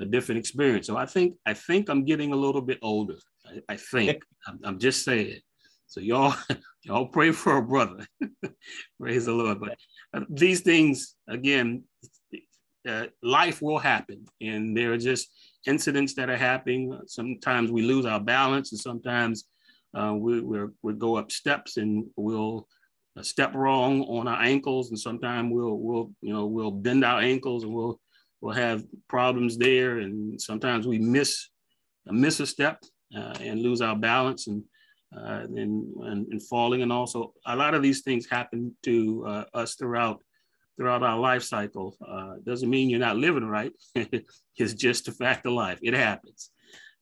a different experience. So I think I think I'm getting a little bit older. I, I think [laughs] I'm, I'm, just saying. So y'all [laughs] y'all pray for a brother. [laughs] Praise the Lord. But uh, these things again, uh, life will happen, and there are just incidents that are happening. Sometimes we lose our balance, and sometimes uh, we we we go up steps and we'll uh, step wrong on our ankles, and sometimes we'll we'll you know we'll bend our ankles and we'll we'll have problems there, and sometimes we miss uh, miss a step uh, and lose our balance and. Uh, and, and, and falling and also a lot of these things happen to us throughout throughout our life cycle. Uh, doesn't mean you're not living right. [laughs] it's just a fact of life. It happens.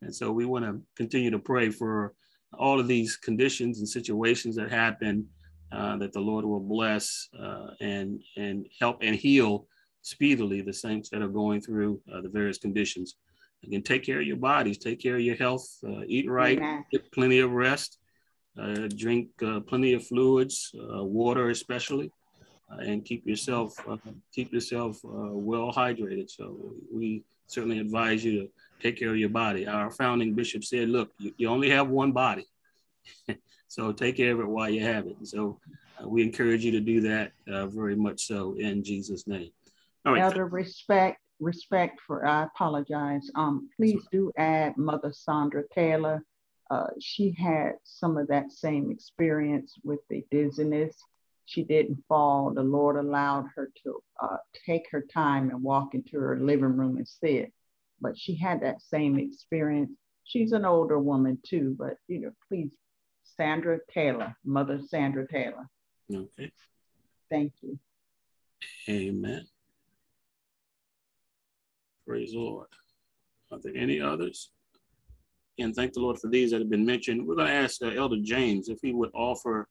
And so we want to continue to pray for all of these conditions and situations that happen, uh, that the Lord will bless uh, and, and help and heal speedily the saints that are going through uh, the various conditions. Again, take care of your bodies, take care of your health, uh, eat right, get plenty of rest, uh, drink plenty of fluids, water especially and keep yourself uh, keep yourself uh, well hydrated. So we certainly advise you to take care of your body. Our founding bishop said, "Look, you, you only have one body, [laughs] so take care of it while you have it." So uh, we encourage you to do that very much so in Jesus' name. All right. Elder, respect respect for. I apologize. Um, please do add Mother Sandra Taylor uh, she had some of that same experience with the dizziness. She didn't fall. The Lord allowed her to uh, take her time and walk into her living room and sit. But she had that same experience. She's an older woman too, but you know, please, Sandra Taylor, Mother Sandra Taylor. Okay. Thank you. Amen. Praise the Lord. Are there any others? And thank the Lord for these that have been mentioned. We're going to ask uh, Elder James if he would offer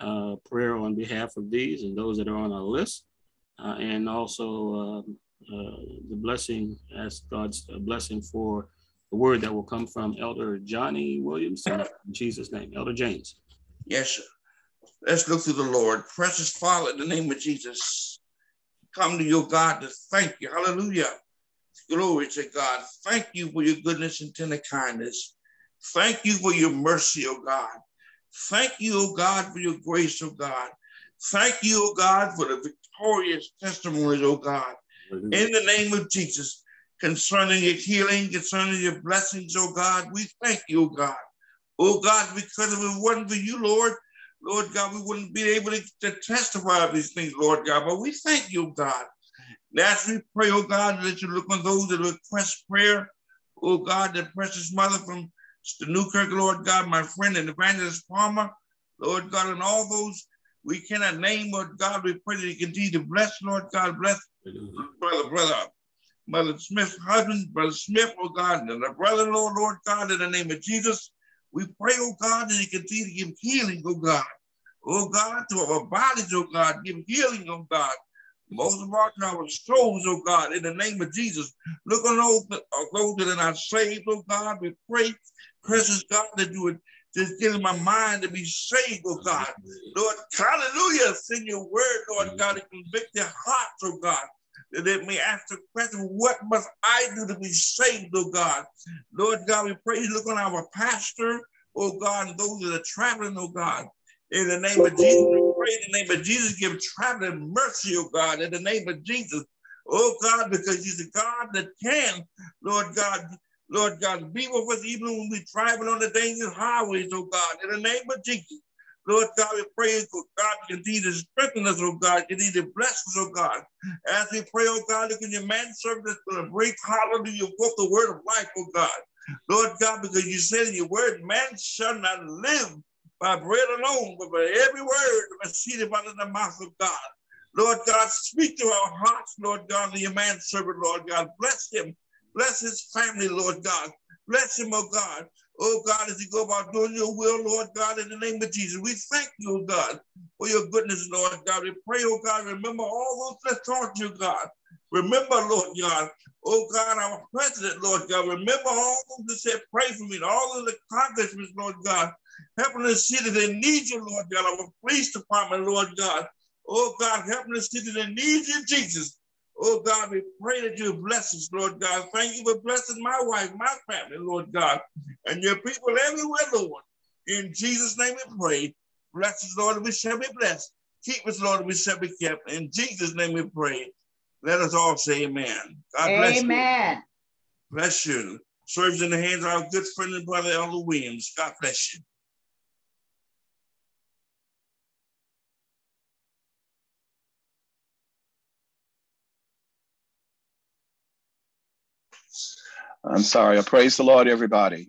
uh, prayer on behalf of these and those that are on our list, uh, and also um, uh, the blessing, ask God's blessing for the word that will come from Elder Johnny Williamson in Jesus' name. Elder James. Yes, sir. Let's look to the Lord. Precious Father, in the name of Jesus, come to your God to thank you. Hallelujah Glory to God. Thank you for your goodness and tender kindness. Thank you for your mercy, oh God. Thank you, oh God, for your grace, oh God. Thank you, oh God, for the victorious testimonies, O God. In the name of Jesus, concerning your healing, concerning your blessings, O God, we thank you, O God. O God, because if it wasn't for you, Lord, Lord God, we wouldn't be able to, to testify of these things, Lord God. But we thank you, God. As we pray, O God, that you look on those that request prayer. O God, the precious mother from the Newkirk, Lord God, my friend and evangelist Palmer, Lord God, and all those we cannot name, Lord God, we pray that you continue to bless, Lord God, bless brother, brother, Mother Smith's husband, Brother Smith, oh God, and the brother-in-law, Lord God, in the name of Jesus. We pray, oh God, that you continue to give healing, oh God. Oh God, to our bodies, oh God, give healing, oh God. Most of our our souls, oh God, in the name of Jesus. Look on those, uh, those that are not saved, oh God. We pray, precious God, that you would just give my mind to be saved, oh God. Lord, hallelujah. Send your word, Lord God, to convict their hearts, oh God. That they may ask the question, what must I do to be saved, oh God? Lord God, we pray you look on our pastor, oh God, and those that are traveling, oh God. In the name of Jesus, we pray in the name of Jesus, give traveling mercy, oh God, in the name of Jesus. Oh God, because you're the God that can, Lord God, Lord God, be with us even when we travel on the dangerous highways, oh God, in the name of Jesus. Lord God, we pray for God to continue to strengthen us, oh God, continue to bless us, oh God. As we pray, oh God, in your man servant that's going to break hallelujah for the word of life, oh God. Lord God, because you said in your word, man shall not live by bread alone, but by every word proceeded out of the mouth of God. Lord God, speak to our hearts, Lord God, to your man servant, Lord God. Bless him. Bless his family, Lord God. Bless him, oh God. Oh God, as you go about doing your will, Lord God, in the name of Jesus, we thank you, oh God, for your goodness, Lord God. We pray, oh God, remember all those that taught you, God. Remember, Lord God, oh God, our president, Lord God. Remember all those that said, pray for me, and all of the accomplishments, Lord God. Help them to see that they need you, Lord God. Our police department, Lord God. Oh God, help them to see that they need you, Jesus. Oh God, we pray that you bless us, Lord God. Thank you for blessing my wife, my family, Lord God, and your people everywhere, Lord. In Jesus' name we pray. Bless us, Lord, we shall be blessed. Keep us, Lord, we shall be kept. In Jesus' name we pray. Let us all say amen. God bless amen. you. Bless you. Serves in the hands of our good friend and brother, Elder Williams. God bless you. I'm sorry. I praise the Lord, everybody.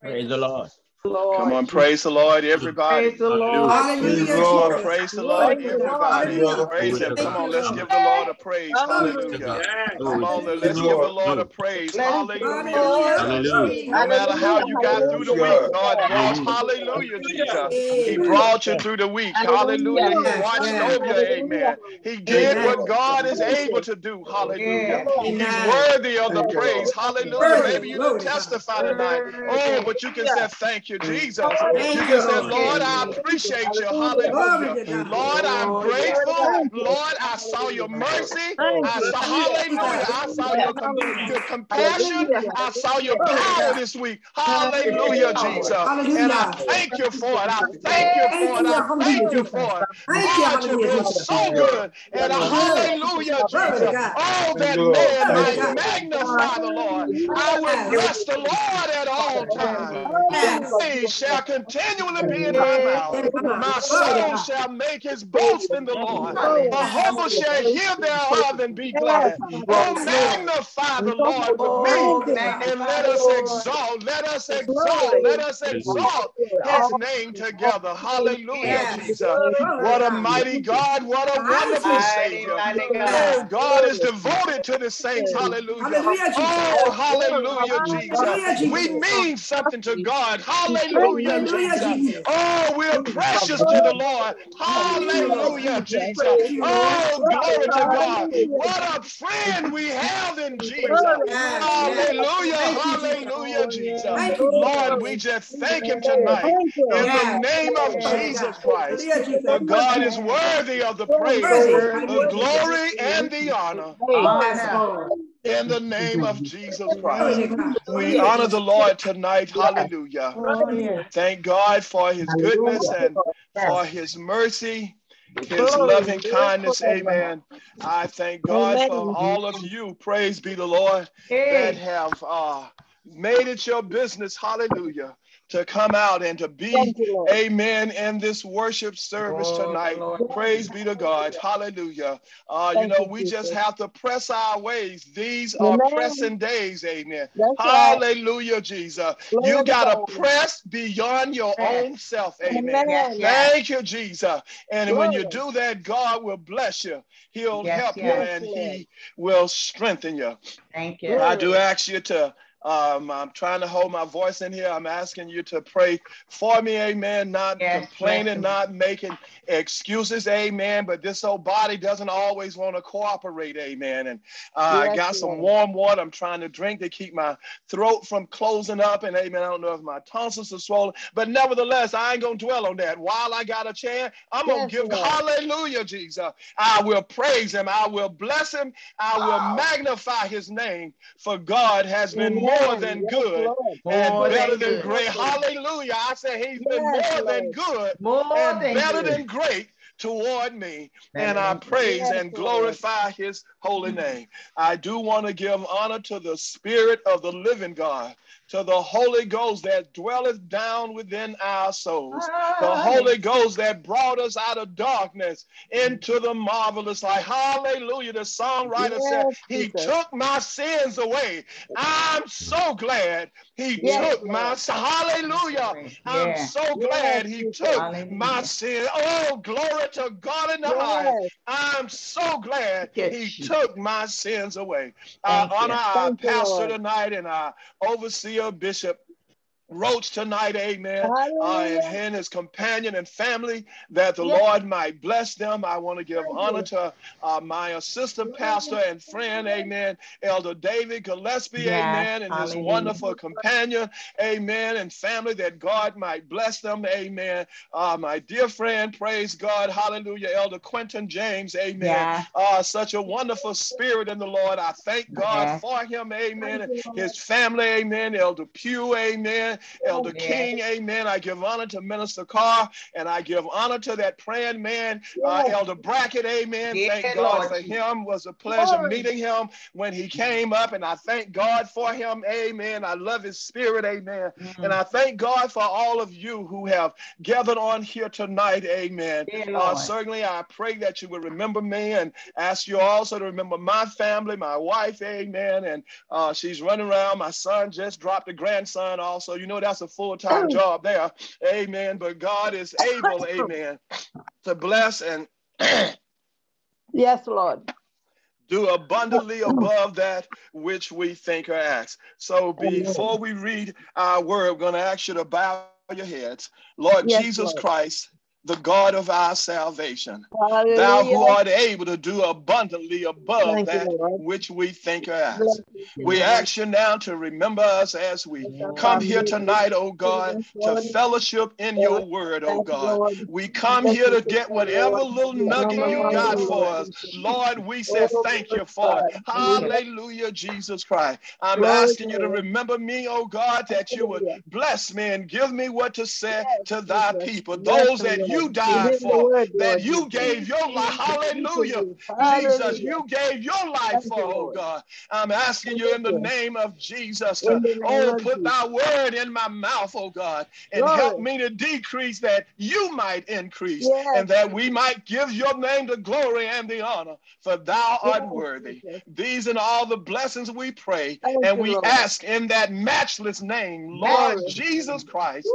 Praise the Lord. Lord. Come on, praise the Lord, everybody. Praise the Lord. Hallelujah. Come on, Jesus. praise the Lord, to God. everybody. Praise Him. Come on, let's give the Lord a praise. Hallelujah. Hallelujah. Come on, let's give the Lord. Lord a praise. Hallelujah, Hallelujah. Hallelujah. No matter how you got through the week, God brought, hallelujah, Jesus. He brought you through the week. Hallelujah. He watched over you. Amen. He did what God is able to do. Hallelujah. He's worthy of the praise. Hallelujah. Worthy. Maybe you didn't Glory to God. testify tonight. Oh, but you can say, Thank you, you, Jesus. You can say, Lord, I appreciate you. Hallelujah. Lord, I'm grateful. Lord, I saw your mercy. I saw, hallelujah. I saw your, com- your compassion. I saw your power this week. Hallelujah, Jesus. And I thank you for it. I thank you for it. I thank you for it. God, you've been so good. And hallelujah, Jesus. Oh, that man might magnify the Lord. I will bless the Lord at all times. His praise shall continually be in my mouth. My soul shall make his boast in the Lord. The humble shall hear thereof and be glad. Oh, magnify the Lord with me and let us exalt, let us exalt, let us exalt his name together. Hallelujah, Jesus. What a mighty God, what a wonderful Savior. Oh, God is devoted to the saints. Hallelujah. Oh, hallelujah, Jesus. We mean something to God. Hallelujah, Jesus. Oh, we're precious to the Lord. Hallelujah, Jesus. Oh, glory to God. What a friend we have in Jesus. Hallelujah, hallelujah, Jesus. Lord, we just thank him tonight in the name of Jesus Christ. For God is worthy of the praise, the glory, and the honor. In the name of Jesus Christ. We honor the Lord tonight. Hallelujah. Thank God for his goodness and for his mercy, his loving kindness. Amen. I thank God for all of you. Praise be the Lord that have uh, made it your business. Hallelujah to come out and to be, amen, in this worship service tonight. Praise be to God. Hallelujah. Uh, you know, we just have to press our ways. These are pressing days, amen. Hallelujah, Jesus. You got to press beyond your own self, amen. Thank you, Jesus. And when you do that, God will bless you. He'll help you and he will strengthen you. Thank you. I do ask you to um, I'm trying to hold my voice in here. I'm asking you to pray for me, amen. Not Yes, complaining, yes. not making excuses, amen. But this old body doesn't always want to cooperate, amen. And uh, I Yes, got some warm water I'm trying to drink to keep my throat from closing up. And amen, I don't know if my tonsils are swollen, but nevertheless, I ain't going to dwell on that. While I got a chance, I'm going to give hallelujah, Jesus. I will praise him. I will bless him. I will magnify his name, for God has been more than good and better than great. Hallelujah. I say he's been more than good and better than great toward me. And I praise and glorify his holy name. I do want to give honor to the spirit of the living God. To the Holy Ghost that dwelleth down within our souls, the ah. Holy Ghost that brought us out of darkness into the marvelous light. Hallelujah. The songwriter said, He took my sins away. I'm so glad He Yes, took my hallelujah. I'm so glad He took my sin. Oh, glory to God in the highest. I'm so glad He took my sins away. I Thank you. honor our Thank pastor Lord. tonight and our overseer, Bishop. Roach tonight, amen. Uh, and and his companion and family, that the Lord might bless them. I want to give honor to uh, my assistant pastor and friend, amen, Elder David Gillespie, Yes, amen, and his hallelujah. wonderful companion, amen, and family, that God might bless them, amen. Uh, my dear friend, praise God, hallelujah, Elder Quentin James, amen. Yes. Uh, such a wonderful spirit in the Lord. I thank God Yes. for him, amen, his family, amen, Elder Pugh, amen, Elder Yes. King, amen. I give honor to Minister Carr, and I give honor to that praying man, uh, Elder Brackett, amen. Yes, Thank God Lord for him. It was a pleasure Glory. meeting him when he came up, and I thank God for him, amen. I love his spirit, amen. Mm. And I thank God for all of you who have gathered on here tonight, amen. Dear Uh, certainly, I pray that you will remember me and ask you also to remember my family, my wife, amen. And uh, she's running around. My son just dropped a grandson also. You know, that's a full time job there, amen. But God is able, amen, to bless and [clears throat] Yes, Lord. do abundantly above that which we think or ask. So before we read our word, we're going to ask you to bow your heads. Lord Yes, Jesus Lord. Christ, the God of our salvation. Hallelujah. Thou who art able to do abundantly above Thank that you, which we think or ask. We ask you now to remember us as we come here tonight, oh God, to fellowship in your word, oh God. We come here to get whatever little nugget you got for us. Lord, we say thank you for it. Hallelujah, Jesus Christ. I'm asking you to remember me, oh God, that you would bless me and give me what to say to thy people, those that you died for, that you gave your life. Hallelujah. Jesus, you gave your life for, oh God. I'm asking you in the name oh, of Jesus to, oh, put thy word in my mouth, oh God, and help me to decrease that you might increase and that we might give your name the glory and the honor, for thou art worthy. These and all the blessings we pray and we ask in that matchless name, Lord Jesus Christ.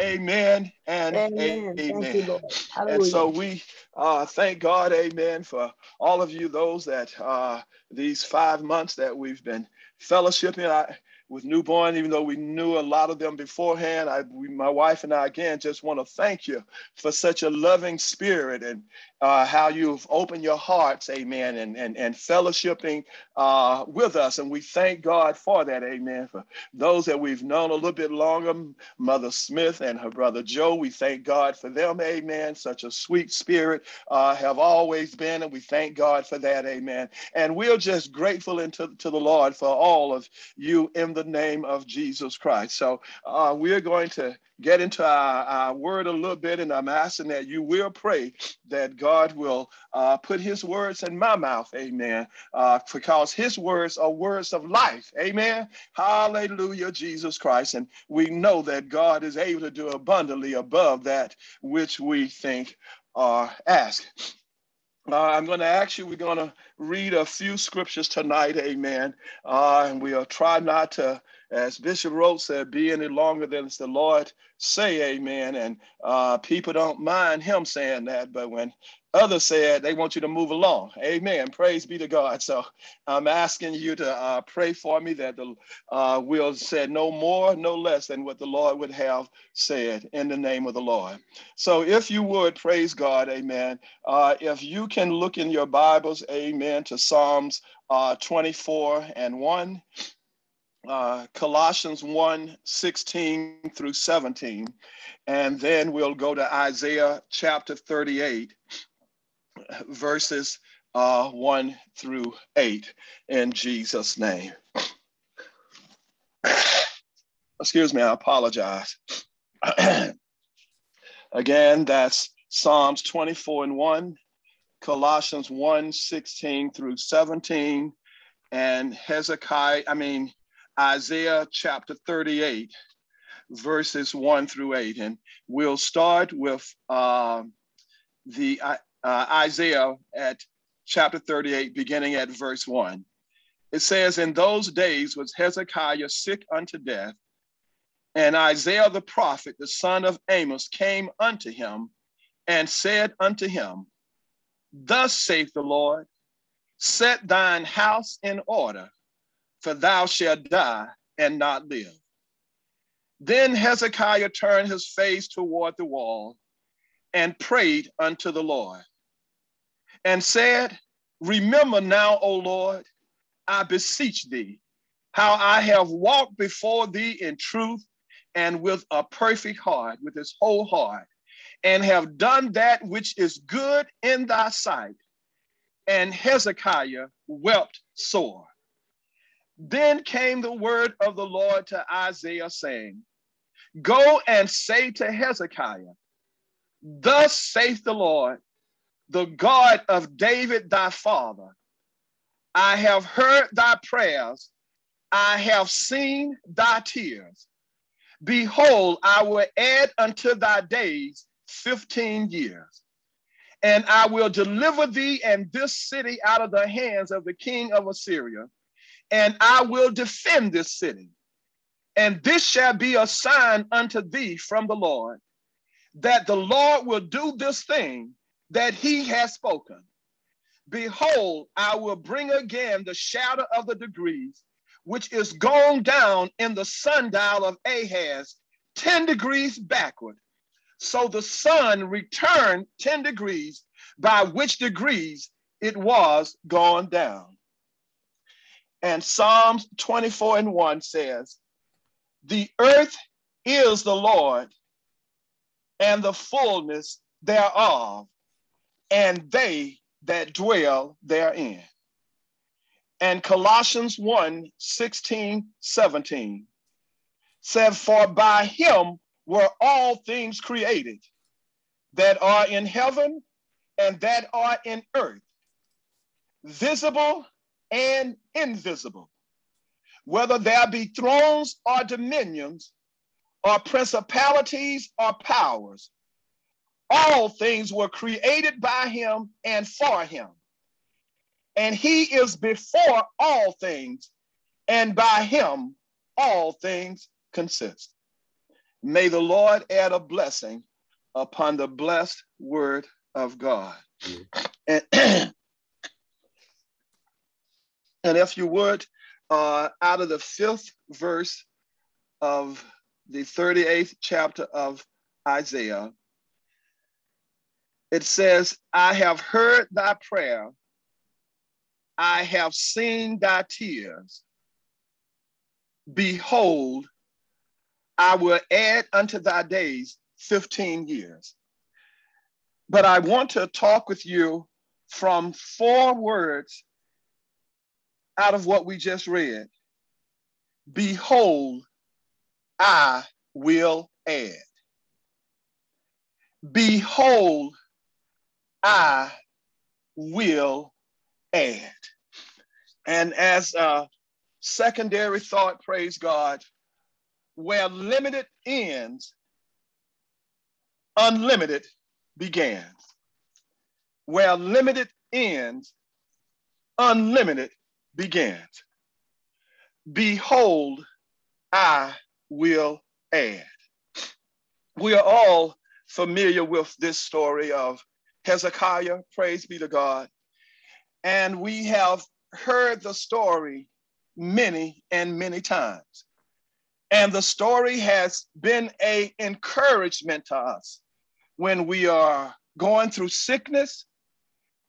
Amen and amen. amen. And so we uh, thank God, amen, for all of you, those that uh, these five months that we've been fellowshipping. I, with New Born, even though we knew a lot of them beforehand. I, we, my wife and I, again, just want to thank you for such a loving spirit and uh, how you've opened your hearts, amen, and, and, and fellowshipping uh, with us. And we thank God for that, amen. For those that we've known a little bit longer, Mother Smith and her brother Joe, we thank God for them, amen. Such a sweet spirit uh, have always been, and we thank God for that, amen. And we're just grateful into, to the Lord for all of you in the name of Jesus Christ. So uh, we're going to get into our, our, word a little bit, and I'm asking that you will pray that God will uh, put his words in my mouth, amen, uh, because his words are words of life, amen. Hallelujah, Jesus Christ. And we know that God is able to do abundantly above that which we think or ask. Uh, I'm going to you, we're going to read a few scriptures tonight, amen. Uh, and we'll try not to as Bishop Rhodes said, be any longer than it's the Lord say amen. And uh, people don't mind him saying that, but when others said they want you to move along. Amen. Praise be to God. So I'm asking you to uh, pray for me that the uh, will say no more, no less than what the Lord would have said in the name of the Lord. So if you would, praise God, amen. Uh, if you can look in your Bibles, amen, to Psalms uh, 24 and 1 uh, Colossians 1 16 through 17. And then we'll go to Isaiah chapter 38, verses uh, 1 through 8 in Jesus' name. [clears throat] Excuse me, I apologize. [clears throat] Again, that's Psalms 24 and 1, Colossians 1 16 through 17, and Hezekiah, I mean, Isaiah chapter 38, verses 1 through 8. And we'll start with uh, the uh, Isaiah at chapter 38, beginning at verse 1. It says, In those days was Hezekiah sick unto death, and Isaiah the prophet, the son of Amos, came unto him and said unto him, Thus saith the Lord, set thine house in order for thou shalt die and not live. Then Hezekiah turned his face toward the wall and prayed unto the Lord and said, Remember now, O Lord, I beseech thee, how I have walked before thee in truth and with a perfect heart, with his whole heart, and have done that which is good in thy sight. And Hezekiah wept sore. Then came the word of the Lord to Isaiah, saying, Go and say to Hezekiah, Thus saith the Lord, the God of David thy father, I have heard thy prayers, I have seen thy tears. Behold, I will add unto thy days 15 years, and I will deliver thee and this city out of the hands of the king of Assyria and I will defend this city. And this shall be a sign unto thee from the Lord, that the Lord will do this thing that he has spoken. Behold, I will bring again the shadow of the degrees, which is gone down in the sundial of Ahaz, 10 degrees backward, So the sun returned 10 degrees, by which degrees it was gone down. And Psalms 24 and 1 says, The earth is the Lord and the fullness thereof, and they that dwell therein. And Colossians 1 16, 17 said, For by him were all things created that are in heaven and that are in earth, visible and invisible, whether there be thrones or dominions, or principalities or powers. All things were created by him and for him. And he is before all things, and by him all things consist. May the Lord add a blessing upon the blessed word of God. And, and if you would, uh, out of the fifth verse of the 38th chapter of Isaiah, it says, I have heard thy prayer, I have seen thy tears. Behold, I will add unto thy days 15 years. But I want to talk with you from four words out of what we just read. Behold, I will add. Behold, I will add. And as a secondary thought, praise God, where limited ends, unlimited begins. Where limited ends, unlimited begins. Behold, I will add. We are all familiar with this story of Hezekiah, praise be to God. And we have heard the story many and many times. And the story has been a encouragement to us when we are going through sickness,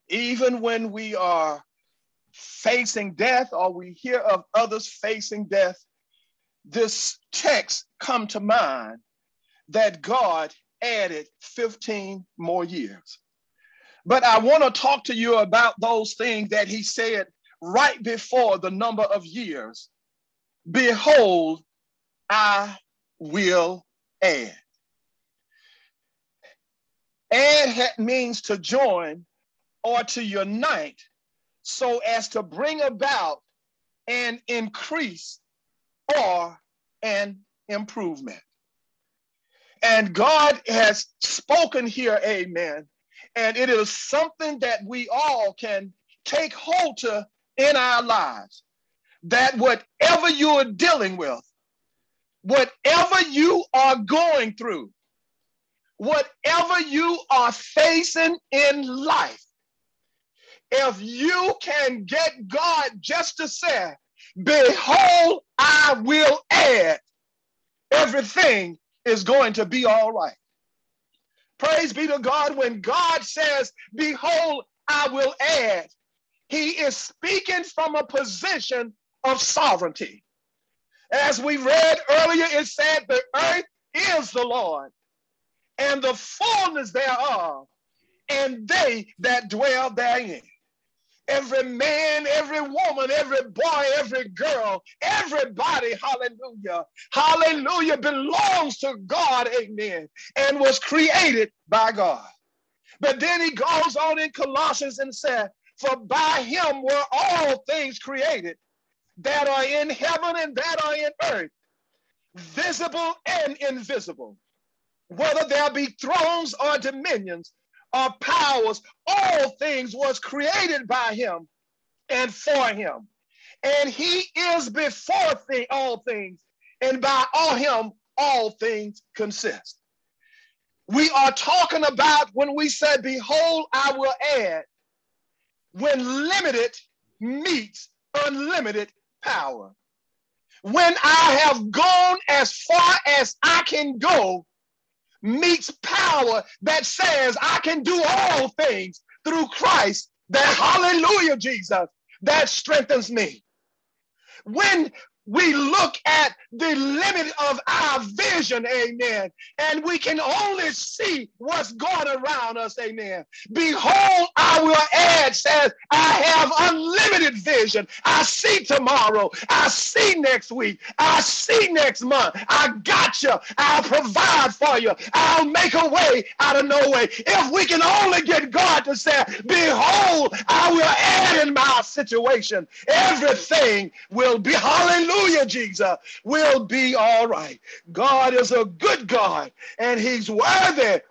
even when we are facing death or we hear of others facing death, this text come to mind that God added 15 more years. But I want to talk to you about those things that he said right before the number of years. Behold, I will add. Add means to join or to unite so as to bring about an increase or an improvement. And God has spoken here, amen. And it is something that we all can take hold to in our lives. That whatever you're dealing with, whatever you are going through, whatever you are facing in life, if you can get God just to say, Behold, I will add, everything is going to be all right. Praise be to God. When God says, Behold, I will add, he is speaking from a position of sovereignty. As we read earlier, it said, The earth is the Lord and the fullness thereof, and they that dwell therein every man, every woman, every boy, every girl, everybody, hallelujah, hallelujah, belongs to God, amen, and was created by God. But then he goes on in Colossians and said, For by him were all things created that are in heaven and that are in earth, visible and invisible, whether there be thrones or dominions or powers, all things was created by him and for him. And he is before all things, and by all him all things consist. We are talking about when we said, Behold, I will add, when limited meets unlimited power. When I have gone as far as I can go meets power that says, I can do all things through Christ, that hallelujah, Jesus, that strengthens me. When we look at the limit of our vision, amen, and we can only see what's going around us, amen. Behold, I will add, says, I have unlimited vision. I see tomorrow. I see next week. I see next month. I got you. I'll provide for you. I'll make a way out of no way. If we can only get God to say, Behold, I will add in my situation. Everything will be, hallelujah hallelujah, Jesus, will be all right. God is a good God, and he's worthy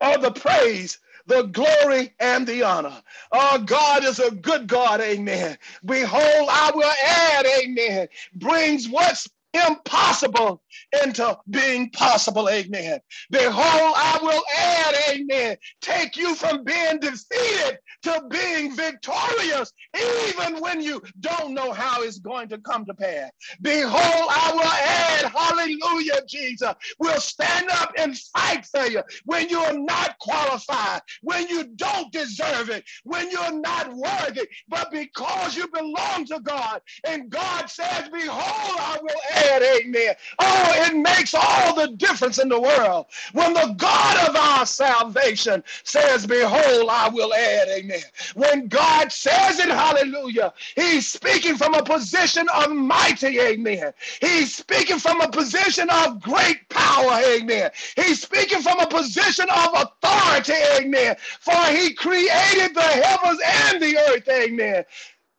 of the praise the glory and the honor. Our God is a good God, amen. Behold, I will add, amen, brings what's impossible into being possible. Amen. Behold, I will add, amen, take you from being defeated to being victorious, even when you don't know how it's going to come to pass. Behold, I will add, hallelujah, Jesus, will stand up and fight for you when you're not qualified, when you don't deserve it, when you're not worthy, but because you belong to God. And God says, Behold, I will add, amen. Oh, it makes all the difference in the world when the God of our salvation says, Behold, I will add, amen. When God says it, hallelujah, he's speaking from a position of mighty, amen. He's speaking from a position of great power, amen. He's speaking from a position of authority, amen. For he created the heavens and the earth, amen.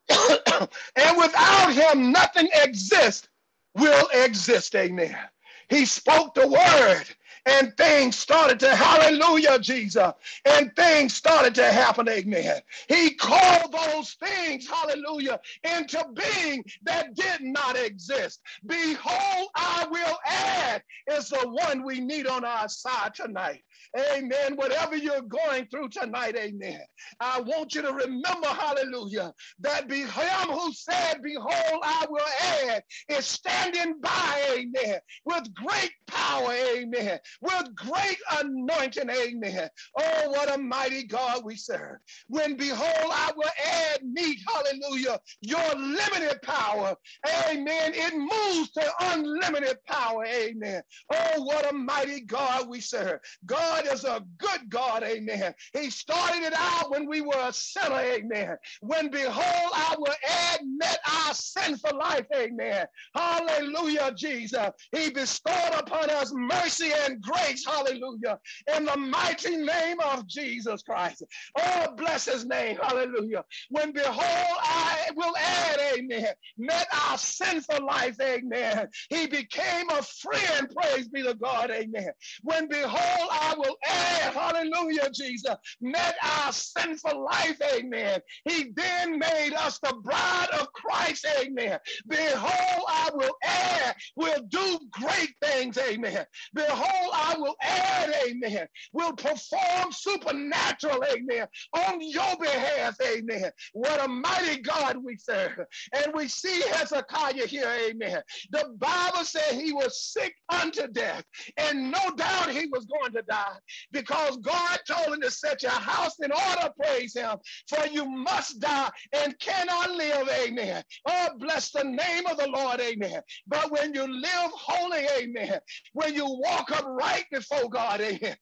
[coughs] and without him, nothing exists will exist. Amen. He spoke the word and things started to hallelujah jesus. And things started to happen amen. He called those things hallelujah into being that did not exist. Behold i will add is the one we need on our side tonight. Amen. Whatever you're going through tonight amen. I want you to remember hallelujah that be him who said behold i will add is standing by amen with great power amen with great anointing. Amen. Oh, what a mighty God we serve. When behold, I will add meat, hallelujah, your limited power. Amen. It moves to unlimited power. Amen. Oh, what a mighty God we serve. God is a good God. Amen. He started it out when we were a sinner. Amen. When behold, I will add met our sinful life. Amen. Hallelujah, Jesus. He bestowed upon us mercy and grace, hallelujah, in the mighty name of Jesus Christ. Oh, bless his name, hallelujah. When behold, I will add, amen, met our sinful life, amen. He became a friend, praise be to God, amen. When behold, I will add, hallelujah, Jesus, met our sinful life, amen. He then made us the bride of Christ, amen. Behold, I will add, will do great things, amen. Behold, I will add, amen, will perform supernatural, amen, on your behalf, amen. What a mighty God we serve. And we see Hezekiah here, amen. The Bible said he was sick unto death, and no doubt he was going to die because God told him to set your house in order, praise him, for you must die and cannot live, amen. Oh, bless the name of the Lord, amen. But when you live holy, amen, when you walk upright before God, amen.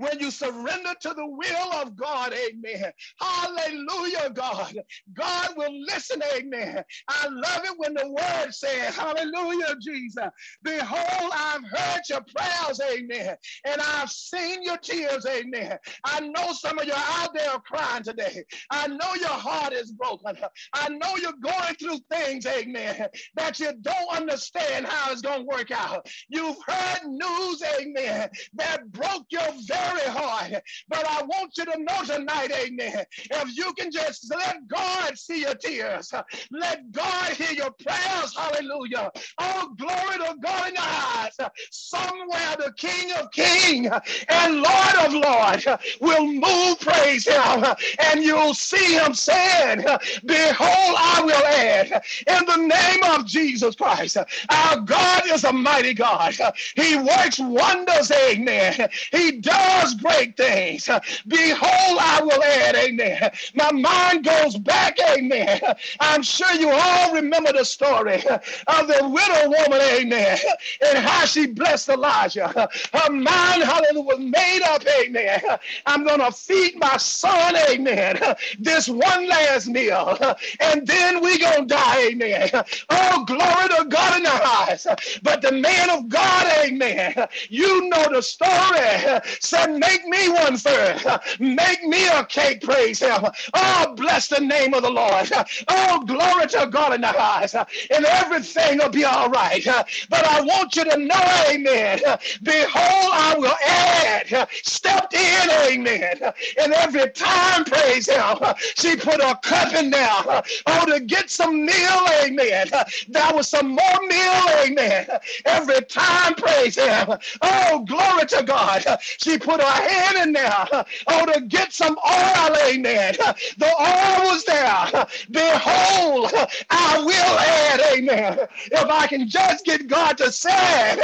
When you surrender to the will of God, amen. Hallelujah, God. God will listen, amen. I love it when the word says, hallelujah, Jesus. Behold, I've heard your prayers, amen. And I've seen your tears, amen. I know some of you are out there crying today. I know your heart is broken. I know you're going through things, amen, that you don't understand how it's going to work out. You've heard news, amen, that broke your very very hard. But I want you to know tonight, amen, if you can just let God see your tears, let God hear your prayers, hallelujah. Oh, glory to God in your eyes. somewhere the King of Kings and Lord of Lords will move, praise him, and you'll see him saying, Behold, I will add in the name of Jesus Christ. Our God is a mighty God. He works wonders, amen. He does great things. Behold, I will add, amen. My mind goes back, amen. I'm sure you all remember the story of the widow woman, amen, and how she blessed Elijah. Her mind, hallelujah, was made up, amen. I'm going to feed my son, amen, this one last meal, and then we going to die, amen. Oh, glory to God in the highest. But the man of God, amen, you know the story, said, make me one first. Make me a cake, praise him. Oh, bless the name of the Lord. Oh, glory to God in the highest. And everything will be all right. But I want you to know, amen. Behold, I will add. Stepped in, amen. And every time, praise him, she put a cup in there. Oh, to get some meal, amen. That was some more meal, amen. Every time, praise him. Oh, glory to God. She put her hand in there. Oh, to get some oil, amen. The oil was there. Behold, I will add, amen. If I can just get God to say,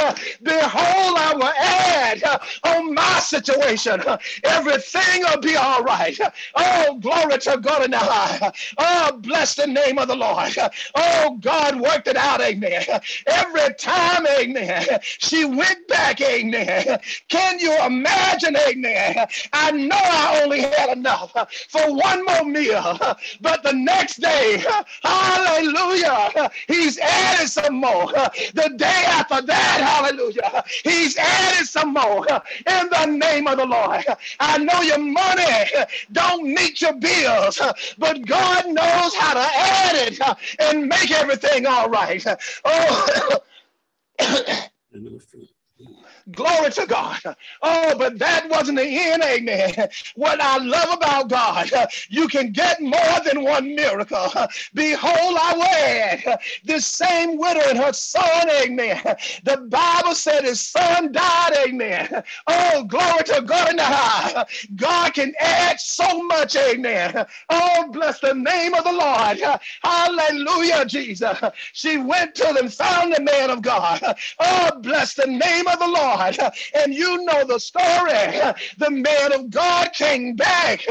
behold, I will situation. Everything will be all right. Oh, glory to God in the high. Oh, bless the name of the Lord. Oh, God worked it out, amen. Every time, amen, she went back, amen. Can you imagine, amen? I know I only had enough for one more meal, but the next day, hallelujah, he's added some more. The day after that, hallelujah, he's added some more in the name of the Lord. I know your money don't meet your bills, but God knows how to add it and make everything all right. Oh, [coughs] Glory to God. Oh, but that wasn't the end, amen. What I love about God, you can get more than one miracle. Behold, I add this same widow and her son, amen. The Bible said his son died, amen. Oh, glory to God in the high. God can add so much, amen. Oh, bless the name of the Lord. Hallelujah, Jesus. She went to them, found the man of God. Oh, bless the name of the Lord. God. And you know the story. The man of God came back,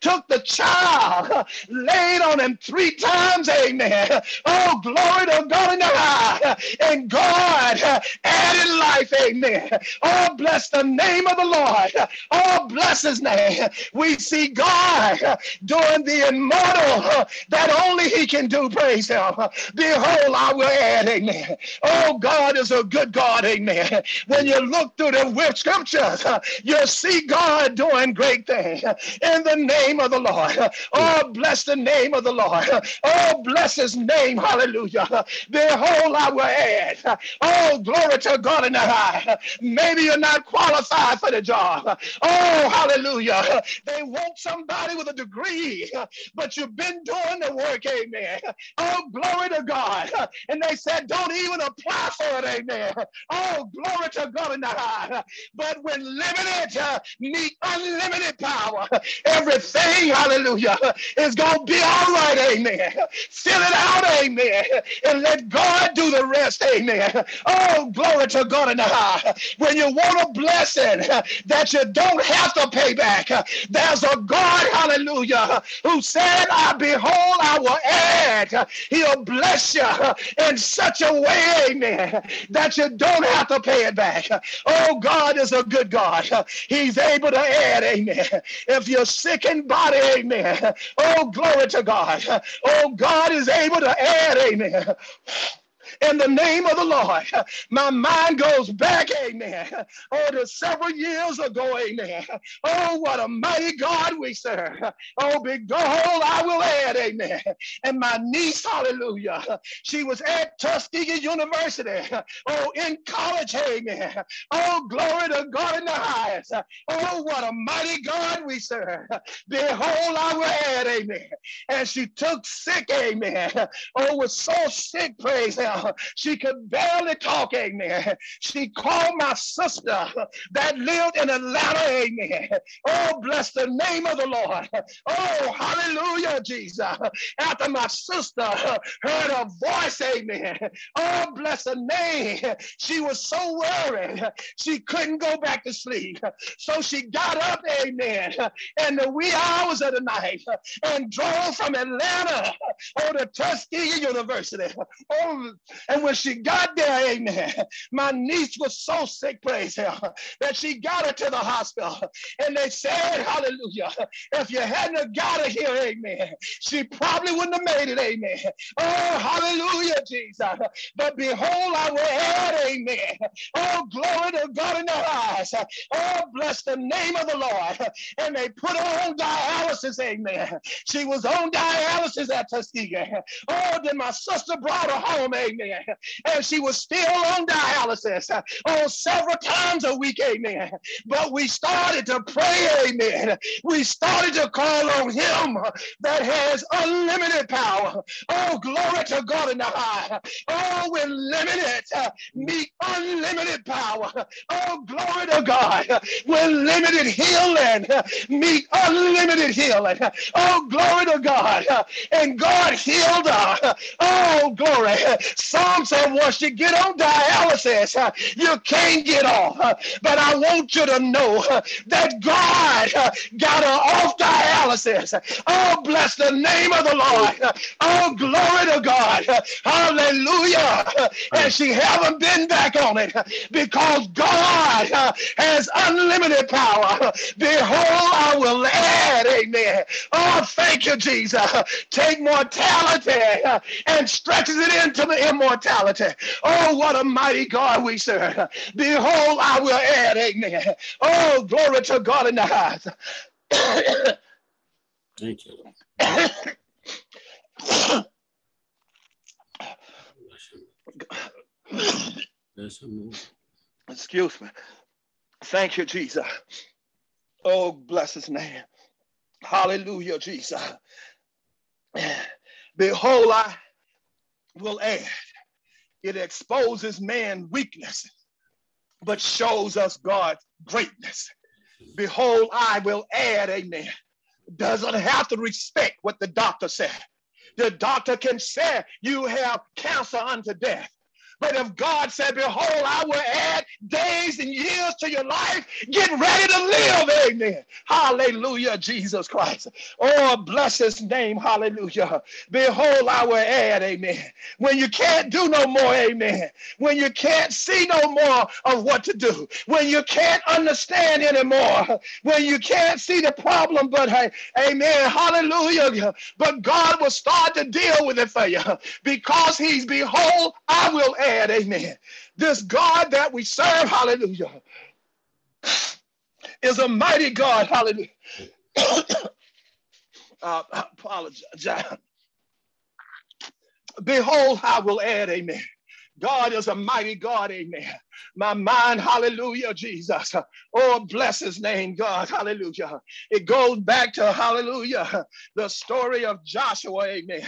took the child, laid on him three times. Amen. Oh, glory to God in the high. And God added life. Amen. Oh, bless the name of the Lord. Oh, bless his name. We see God doing the immortal that only he can do. Praise him. Behold, I will add. Amen. Oh, God is a good God. Amen. When you look through the scriptures, you'll see God doing great things in the name of the Lord. Oh, bless the name of the Lord. Oh, bless his name. Hallelujah. Behold, I will add. Oh, glory to God in the high. Maybe you're not qualified for the job. Oh, hallelujah. They want somebody with a degree, but you've been doing the work. Amen. Oh, glory to God. And they said, don't even apply for it. Amen. Oh, glory to God But when limited uh, meet unlimited power, everything, hallelujah, is going to be all right. Amen. Fill it out. Amen. And let God do the rest. Amen. Oh, glory to God in the high. When you want a blessing that you don't have to pay back, there's a God, hallelujah, who said, I behold, I will add. He'll bless you in such a way, amen, that you don't have to pay it back. Oh, God is a good God. He's able to add, amen. If you're sick in body, amen. Oh, glory to God. Oh, God is able to add, amen in the name of the Lord. My mind goes back, amen, oh, to several years ago, amen. Oh, what a mighty God we serve. Oh, behold, I will add, amen. And my niece, hallelujah, she was at Tuskegee University, oh, in college, amen. Oh, glory to God in the highest. Oh, what a mighty God we serve. Behold, I will add, amen. And she took sick, amen. Oh, was so sick, praise him [laughs] She could barely talk, amen. She called my sister that lived in Atlanta, amen. Oh, bless the name of the Lord. Oh, hallelujah, Jesus. After my sister heard her voice, amen. Oh, bless the name. She was so worried, she couldn't go back to sleep. So she got up, amen, in the wee hours of the night and drove from Atlanta over to Tuskegee University. Oh, and when she got there, amen, my niece was so sick, praise him, that she got her to the hospital. And they said, hallelujah, if you hadn't got her here, amen, she probably wouldn't have made it, amen. Oh, hallelujah, Jesus. But behold, I will add, amen. Oh, glory to God in their eyes. Oh, bless the name of the Lord. And they put her on dialysis, amen. She was on dialysis at Tuskegee. Oh, then my sister brought her home, amen. And she was still on dialysis. Uh, oh, several times a week, amen. But we started to pray, amen. We started to call on him that has unlimited power. Oh, glory to God in the high. Oh, with limited, uh, meet unlimited power. Oh, glory to God. With limited healing, meet unlimited healing. Oh, glory to God. And God healed her. Oh, glory. Some said once you get on dialysis, uh, you can't get off. Uh, but I want you to know uh, that God got her off dialysis. Oh, bless the name of the Lord. Oh, glory to God. Hallelujah. And she haven't been back on it because God has unlimited power. Behold, I will add, amen. Oh, thank you, Jesus. Take mortality and stretches it into the immortality. Oh, what a mighty God we serve. Behold, I will add, amen. Oh, glory to God in the highest. Thank you. Excuse me. Thank you, Jesus. Oh, bless his name. Hallelujah, Jesus. Behold, I will add. It exposes man's weakness, but shows us God's greatness. Behold, I will add, amen. Doesn't have to respect what the doctor said. The doctor can say you have cancer unto death. But if God said, Behold, I will add days and years to your life, get ready to live. Amen. Hallelujah, Jesus Christ. Oh, bless his name. Hallelujah. Behold, I will add. Amen. When you can't do no more, amen. When you can't see no more of what to do, when you can't understand anymore, when you can't see the problem, but hey, amen. Hallelujah. But God will start to deal with it for you because he's, behold, I will add amen. This God that we serve, hallelujah, is a mighty God, hallelujah. [coughs] uh, I apologize. Behold, I will add, amen. God is a mighty God, amen my mind. Hallelujah, Jesus. Oh, bless his name, God. Hallelujah. It goes back to, hallelujah, the story of Joshua, amen.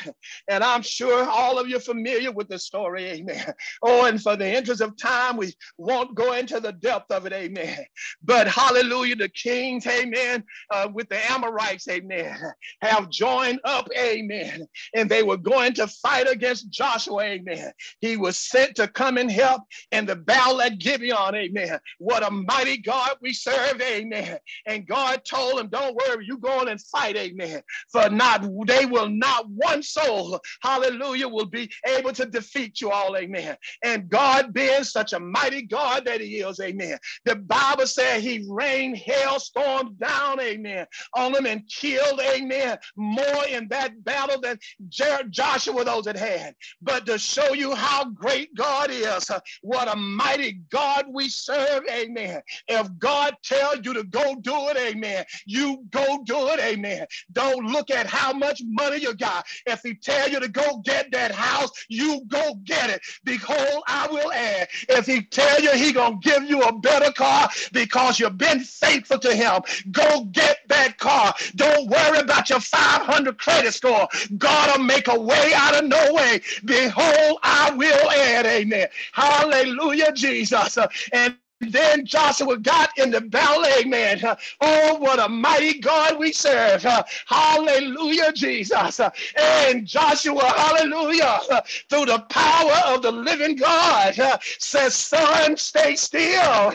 And I'm sure all of you are familiar with the story, amen. Oh, and for the interest of time, we won't go into the depth of it, amen. But hallelujah, the kings, amen, uh, with the Amorites, amen, have joined up, amen. And they were going to fight against Joshua, amen. He was sent to come and help in the battle at Gibeon, amen. What a mighty God we serve, amen. And God told him, Don't worry, you go on and fight, amen. For not they will not one soul, hallelujah, will be able to defeat you all, amen. And God being such a mighty God that he is, amen. The Bible said he rained hailstorms down, amen, on them and killed, amen, more in that battle than Joshua those that had. But to show you how great God is, what a mighty God we serve, amen. If God tells you to go do it, amen, you go do it, amen. Don't look at how much money you got. If he tell you to go get that house, you go get it. Behold, I will add. If he tell you he gonna give you a better car because you've been faithful to him, go get that car. Don't worry about your 500 credit score. God will make a way out of no way. Behold, I will add, amen. Hallelujah, Jesus. He's awesome, and then Joshua got in the battle, man. Oh, what a mighty God we serve. Hallelujah, Jesus. And Joshua, hallelujah, through the power of the living God, says, Sun, stay still,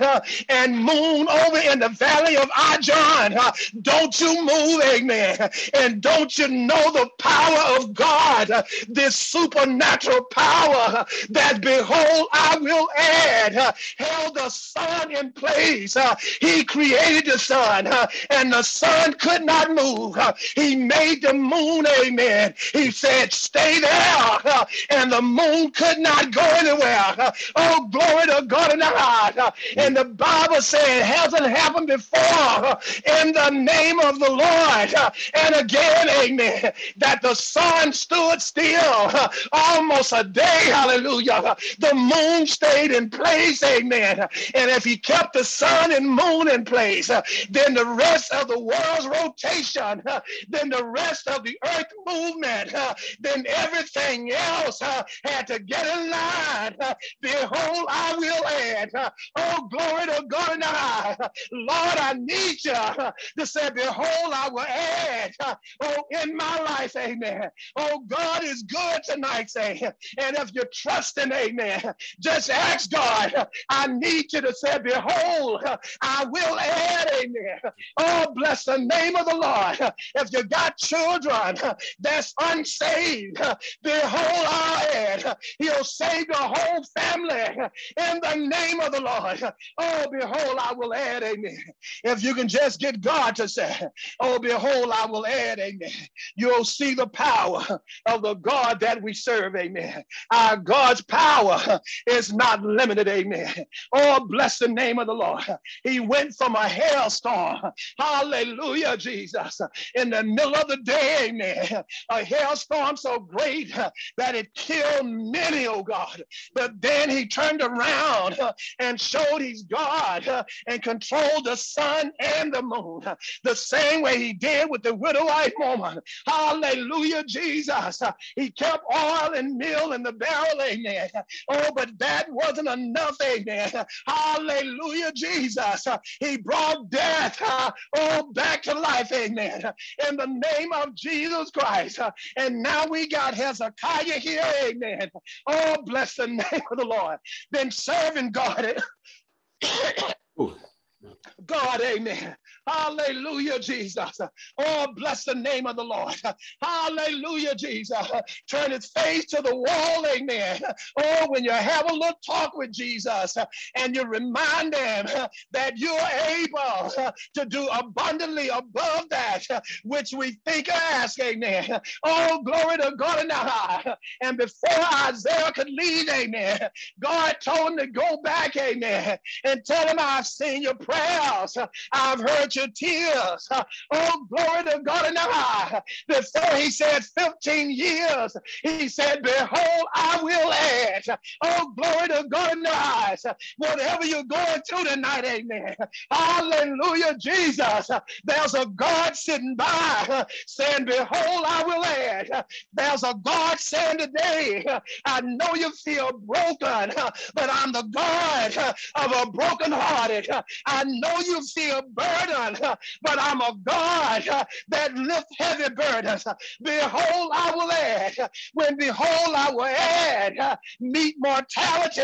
and moon over in the valley of Ajalon. Don't you move, amen. And don't you know the power of God, this supernatural power that, behold, I will add, held the sun in place. Uh, he created the sun, uh, and the sun could not move. Uh, he made the moon, amen. He said, Stay there, uh, and the moon could not go anywhere. Uh, oh, glory to God in the heart. Uh, and the Bible said, It hasn't happened before in the name of the Lord. and again, amen, that the sun stood still almost a day, hallelujah. The moon stayed in place, amen. And if he kept the sun and moon in place, uh, then the rest of the world's rotation, uh, then the rest of the earth movement, uh, then everything else uh, had to get in line. Uh, behold, I will add. Uh, oh, glory to God the. Lord, I need you to say, Behold, I will add. Oh, in my life, amen. Oh, God is good tonight, say. And if you're trusting, amen, just ask God, I need you to say, Behold, I will add, amen. Oh, bless the name of the Lord. If you got children that's unsaved, behold, I'll add. He'll save your whole family in the name of the Lord. Oh, behold, I will add, amen. If you can just get God to say, Oh, behold, I will add, amen. You'll see the power of the God that we serve, amen. Our God's power is not limited, amen. Oh, bless the name of the Lord. He went from a hailstorm, hallelujah, Jesus, in the middle of the day, amen. A hailstorm so great that it killed many, oh God. But then he turned around and showed he's God and controlled the sun and the moon the same way he did with the widowite woman. Hallelujah, Jesus. He kept oil and meal in the barrel, amen. Oh, but that wasn't enough, amen. Hallelujah, Jesus. He brought death, uh, oh, back to life, amen. In the name of Jesus Christ. And now we got Hezekiah here, amen. Oh, bless the [laughs] name of the Lord. Been serving God. God, amen. Hallelujah, Jesus. Oh, bless the name of the Lord. Hallelujah, Jesus. Turn his face to the wall, amen. Oh, when you have a little talk with Jesus and you remind him that you're able to do abundantly above that which we think or ask, amen. Oh, glory to God in the high. And before Isaiah could leave, amen, God told him to go back, amen, and tell him, I've seen your I've heard your tears. Oh, glory to God in the high. Before he said 15 years, he said, Behold, I will add. Oh, glory to God in the high. Whatever you're going through tonight, amen. Hallelujah, Jesus. There's a God sitting by saying, Behold, I will add. There's a God saying today, I know you feel broken, but I'm the God of a broken hearted. I know you feel burdened but I'm a God that lift heavy burdens. Behold, I will add. When behold, I will add meet mortality.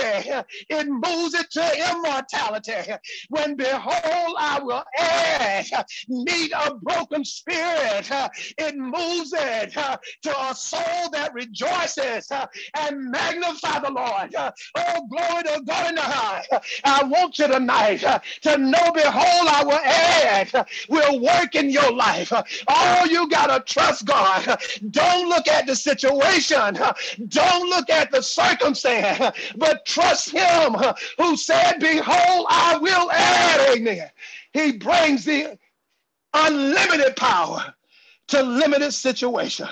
It moves it to immortality. When behold, I will add meet a broken spirit. It moves it to a soul that rejoices and magnify the Lord. Oh, glory to God in the high. I want you tonight to know, behold, I will add that will work in your life. All you got to trust God. Don't look at the situation. Don't look at the circumstance, but trust him who said, behold, I will add, amen. He brings the unlimited power to limited situation.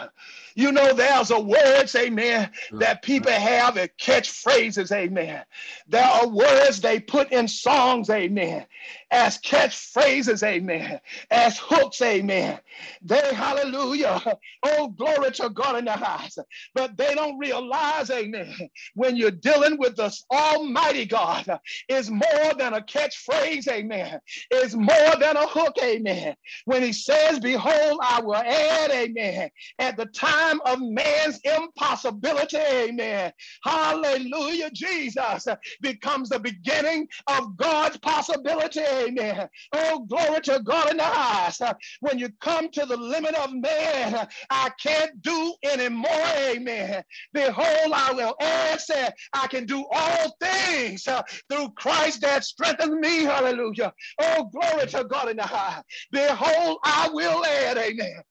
You know, there's a words, amen, mm-hmm. that people have as catchphrases, amen. There are words they put in songs, amen, as catchphrases, amen, as hooks, amen. They, hallelujah, oh, glory to God in the highest. But they don't realize, amen, when you're dealing with the Almighty God, is more than a catchphrase, amen, is more than a hook, amen. When he says, Behold, I will add, amen, at the time of man's impossibility, amen. Hallelujah, Jesus becomes the beginning of God's possibility, amen. Oh, glory to God in the highest. When you come to the limit of man, I can't do anymore, amen. Behold, I will answer, I can do all things uh, through Christ that strengthens me, hallelujah. Oh, glory to God in the high. Behold, I will add, amen.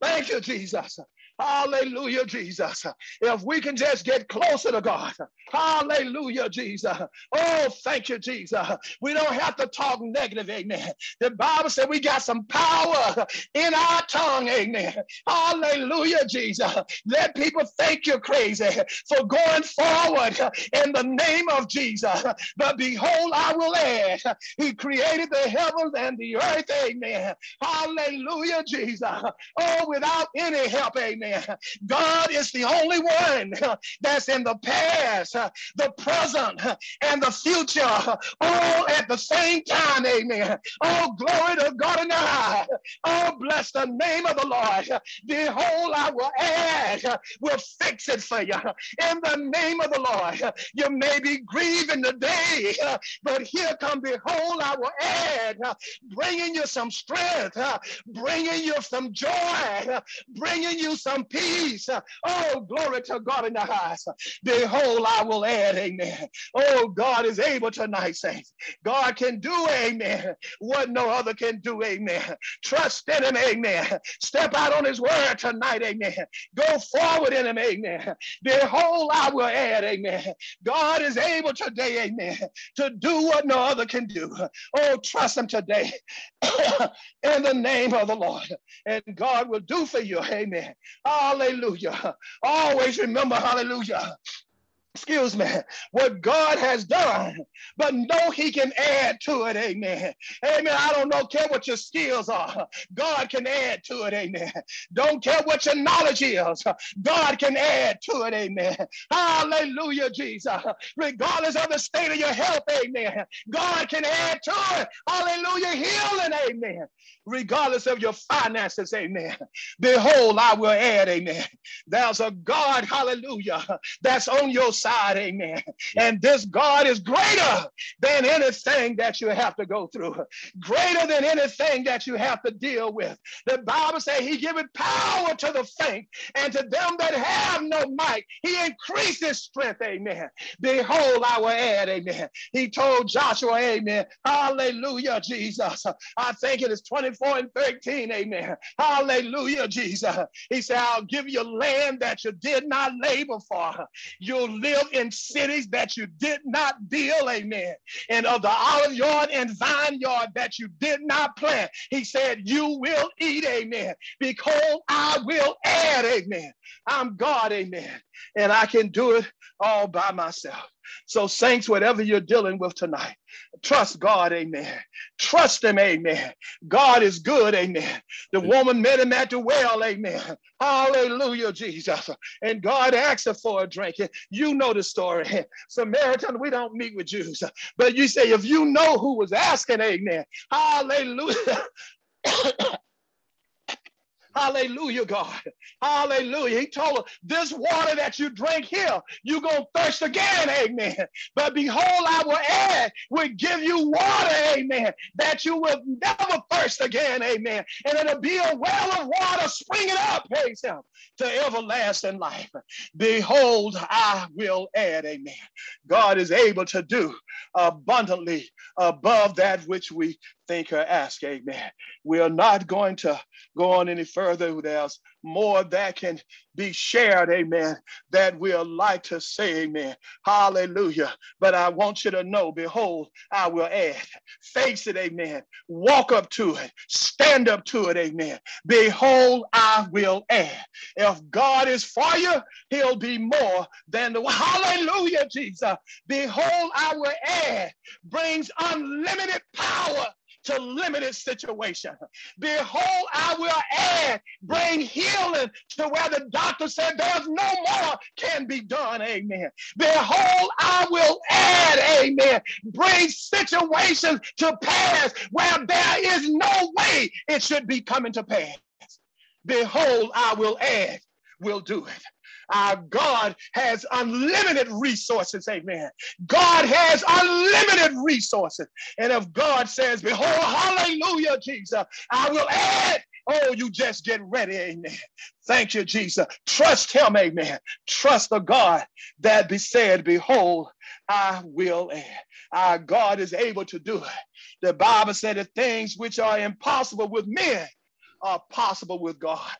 Thank you, Jesus. Hallelujah, Jesus. If we can just get closer to God. Hallelujah, Jesus. Oh, thank you, Jesus. We don't have to talk negative, amen. The Bible said we got some power in our tongue, amen. Hallelujah, Jesus. Let people think you're crazy for going forward in the name of Jesus. But behold, I will add, He created the heavens and the earth, amen. Hallelujah, Jesus. Oh, without any help, amen. God is the only one that's in the past, the present, and the future, all at the same time. Amen. Oh, glory to God the high. Oh, bless the name of the Lord. Behold, I will add, will fix it for you. In the name of the Lord, you may be grieving today, but here come, behold, I will add, bringing you some strength, bringing you some joy, bringing you some some peace. Oh, glory to God in the highest. Behold, I will add, amen. Oh, God is able tonight, saints. God can do, amen, what no other can do, amen. Trust in him, amen. Step out on his word tonight, amen. Go forward in him, amen. Behold, I will add, amen. God is able today, amen, to do what no other can do. Oh, trust him today [coughs] in the name of the Lord. And God will do for you, amen. Hallelujah. Always remember, hallelujah excuse me, what God has done, but know he can add to it, amen. Amen. I don't know care what your skills are. God can add to it, amen. Don't care what your knowledge is. God can add to it, amen. Hallelujah, Jesus. Regardless of the state of your health, amen. God can add to it. Hallelujah, healing, amen. Regardless of your finances, amen. Behold, I will add, amen. There's a God, hallelujah, that's on your side amen. And this God is greater than anything that you have to go through, greater than anything that you have to deal with. The Bible says he giveth power to the faint and to them that have no might, he increases strength, amen. Behold, I will add, amen. He told Joshua, amen. Hallelujah, Jesus. I think it is 24 and 13, amen. Hallelujah, Jesus. He said, I'll give you land that you did not labor for. You'll live in cities that you did not build, amen, and of the olive yard and vineyard that you did not plant. He said, You will eat, amen, because I will add, amen. I'm God, amen, and I can do it all by myself. So, saints, whatever you're dealing with tonight, trust God, amen. Trust Him, amen. God is good, amen. The woman met him at the well, amen. Hallelujah, Jesus. And God asked her for a drink. You know the story. Samaritan, we don't meet with Jews, but you say, if you know who was asking, amen. Hallelujah. Hallelujah, God. Hallelujah. He told her, This water that you drink here, you're going to thirst again. Amen. But behold, I will add, will give you water. Amen. That you will never thirst again. Amen. And it'll be a well of water springing up, praise him, to everlasting life. Behold, I will add. Amen. God is able to do abundantly above that which we think or ask. Amen. We are not going to go on any further further, there's more that can be shared, amen, that we'll like to say, amen. Hallelujah. But I want you to know, behold, I will add. Face it, amen. Walk up to it. Stand up to it, amen. Behold, I will add. If God is for you, he'll be more than the hallelujah, Jesus. Behold, I will add. Brings unlimited power to limited situation. Behold, I will add, bring healing to where the doctor said there's no more can be done. Amen. Behold, I will add, amen, bring situations to pass where there is no way it should be coming to pass. Behold, I will add, will do it. Our God has unlimited resources. Amen. God has unlimited resources. And if God says, Behold, hallelujah, Jesus, I will add. Oh, you just get ready. Amen. Thank you, Jesus. Trust him. Amen. Trust the God that be said, Behold, I will add. Our God is able to do it. The Bible said the things which are impossible with men are possible with God.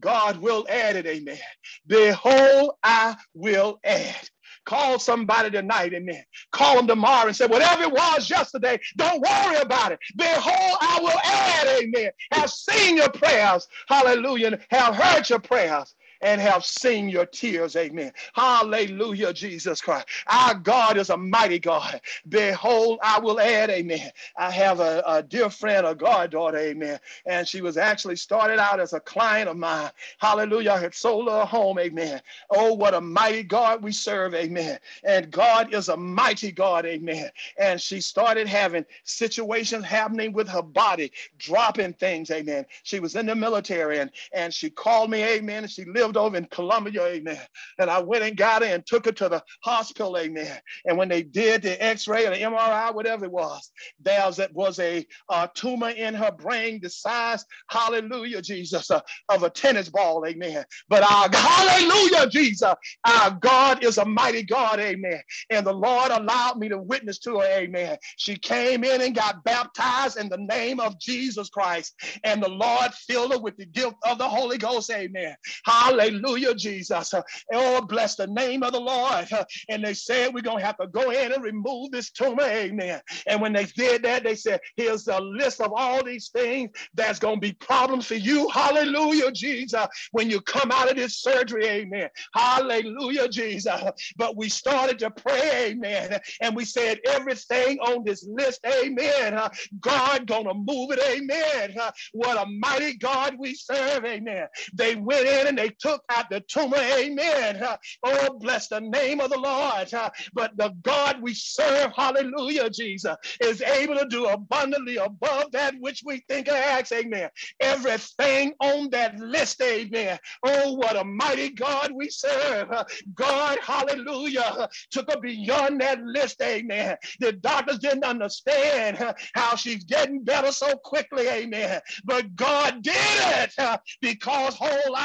God will add it, amen. Behold, I will add. Call somebody tonight, amen. Call them tomorrow and say, whatever it was yesterday, don't worry about it. Behold, I will add, amen. Have seen your prayers, hallelujah, have heard your prayers and have seen your tears. Amen. Hallelujah, Jesus Christ. Our God is a mighty God. Behold, I will add, amen. I have a, a dear friend, a goddaughter, amen. And she was actually started out as a client of mine. Hallelujah. I had sold her a home, amen. Oh, what a mighty God we serve, amen. And God is a mighty God, amen. And she started having situations happening with her body, dropping things, amen. She was in the military and, and she called me, amen. And she lived over in Columbia, amen. And I went and got her and took her to the hospital, amen. And when they did the x-ray or the MRI, whatever it was, there was, was a, a tumor in her brain the size, hallelujah, Jesus, uh, of a tennis ball, amen. But our, hallelujah, Jesus, our God is a mighty God, amen. And the Lord allowed me to witness to her, amen. She came in and got baptized in the name of Jesus Christ. And the Lord filled her with the gift of the Holy Ghost, amen. Hallelujah. Hallelujah, Jesus. Oh, bless the name of the Lord. And they said, We're going to have to go in and remove this tumor. Amen. And when they did that, they said, Here's a list of all these things that's going to be problems for you. Hallelujah, Jesus. When you come out of this surgery, amen. Hallelujah, Jesus. But we started to pray, amen. And we said, Everything on this list, amen. God gonna move it, amen. What a mighty God we serve, amen. They went in and they took out the tumor. Amen. Oh, bless the name of the Lord. But the God we serve, hallelujah, Jesus, is able to do abundantly above that which we think or ask. Amen. Everything on that list, amen. Oh, what a mighty God we serve. God, hallelujah, took her beyond that list, amen. The doctors didn't understand how she's getting better so quickly, amen. But God did it because whole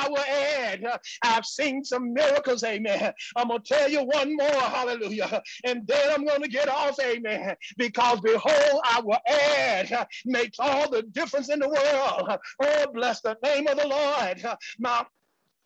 I've seen some miracles, amen. I'm going to tell you one more, hallelujah. And then I'm going to get off, amen. Because behold, I will add, makes all the difference in the world. Oh, bless the name of the Lord. My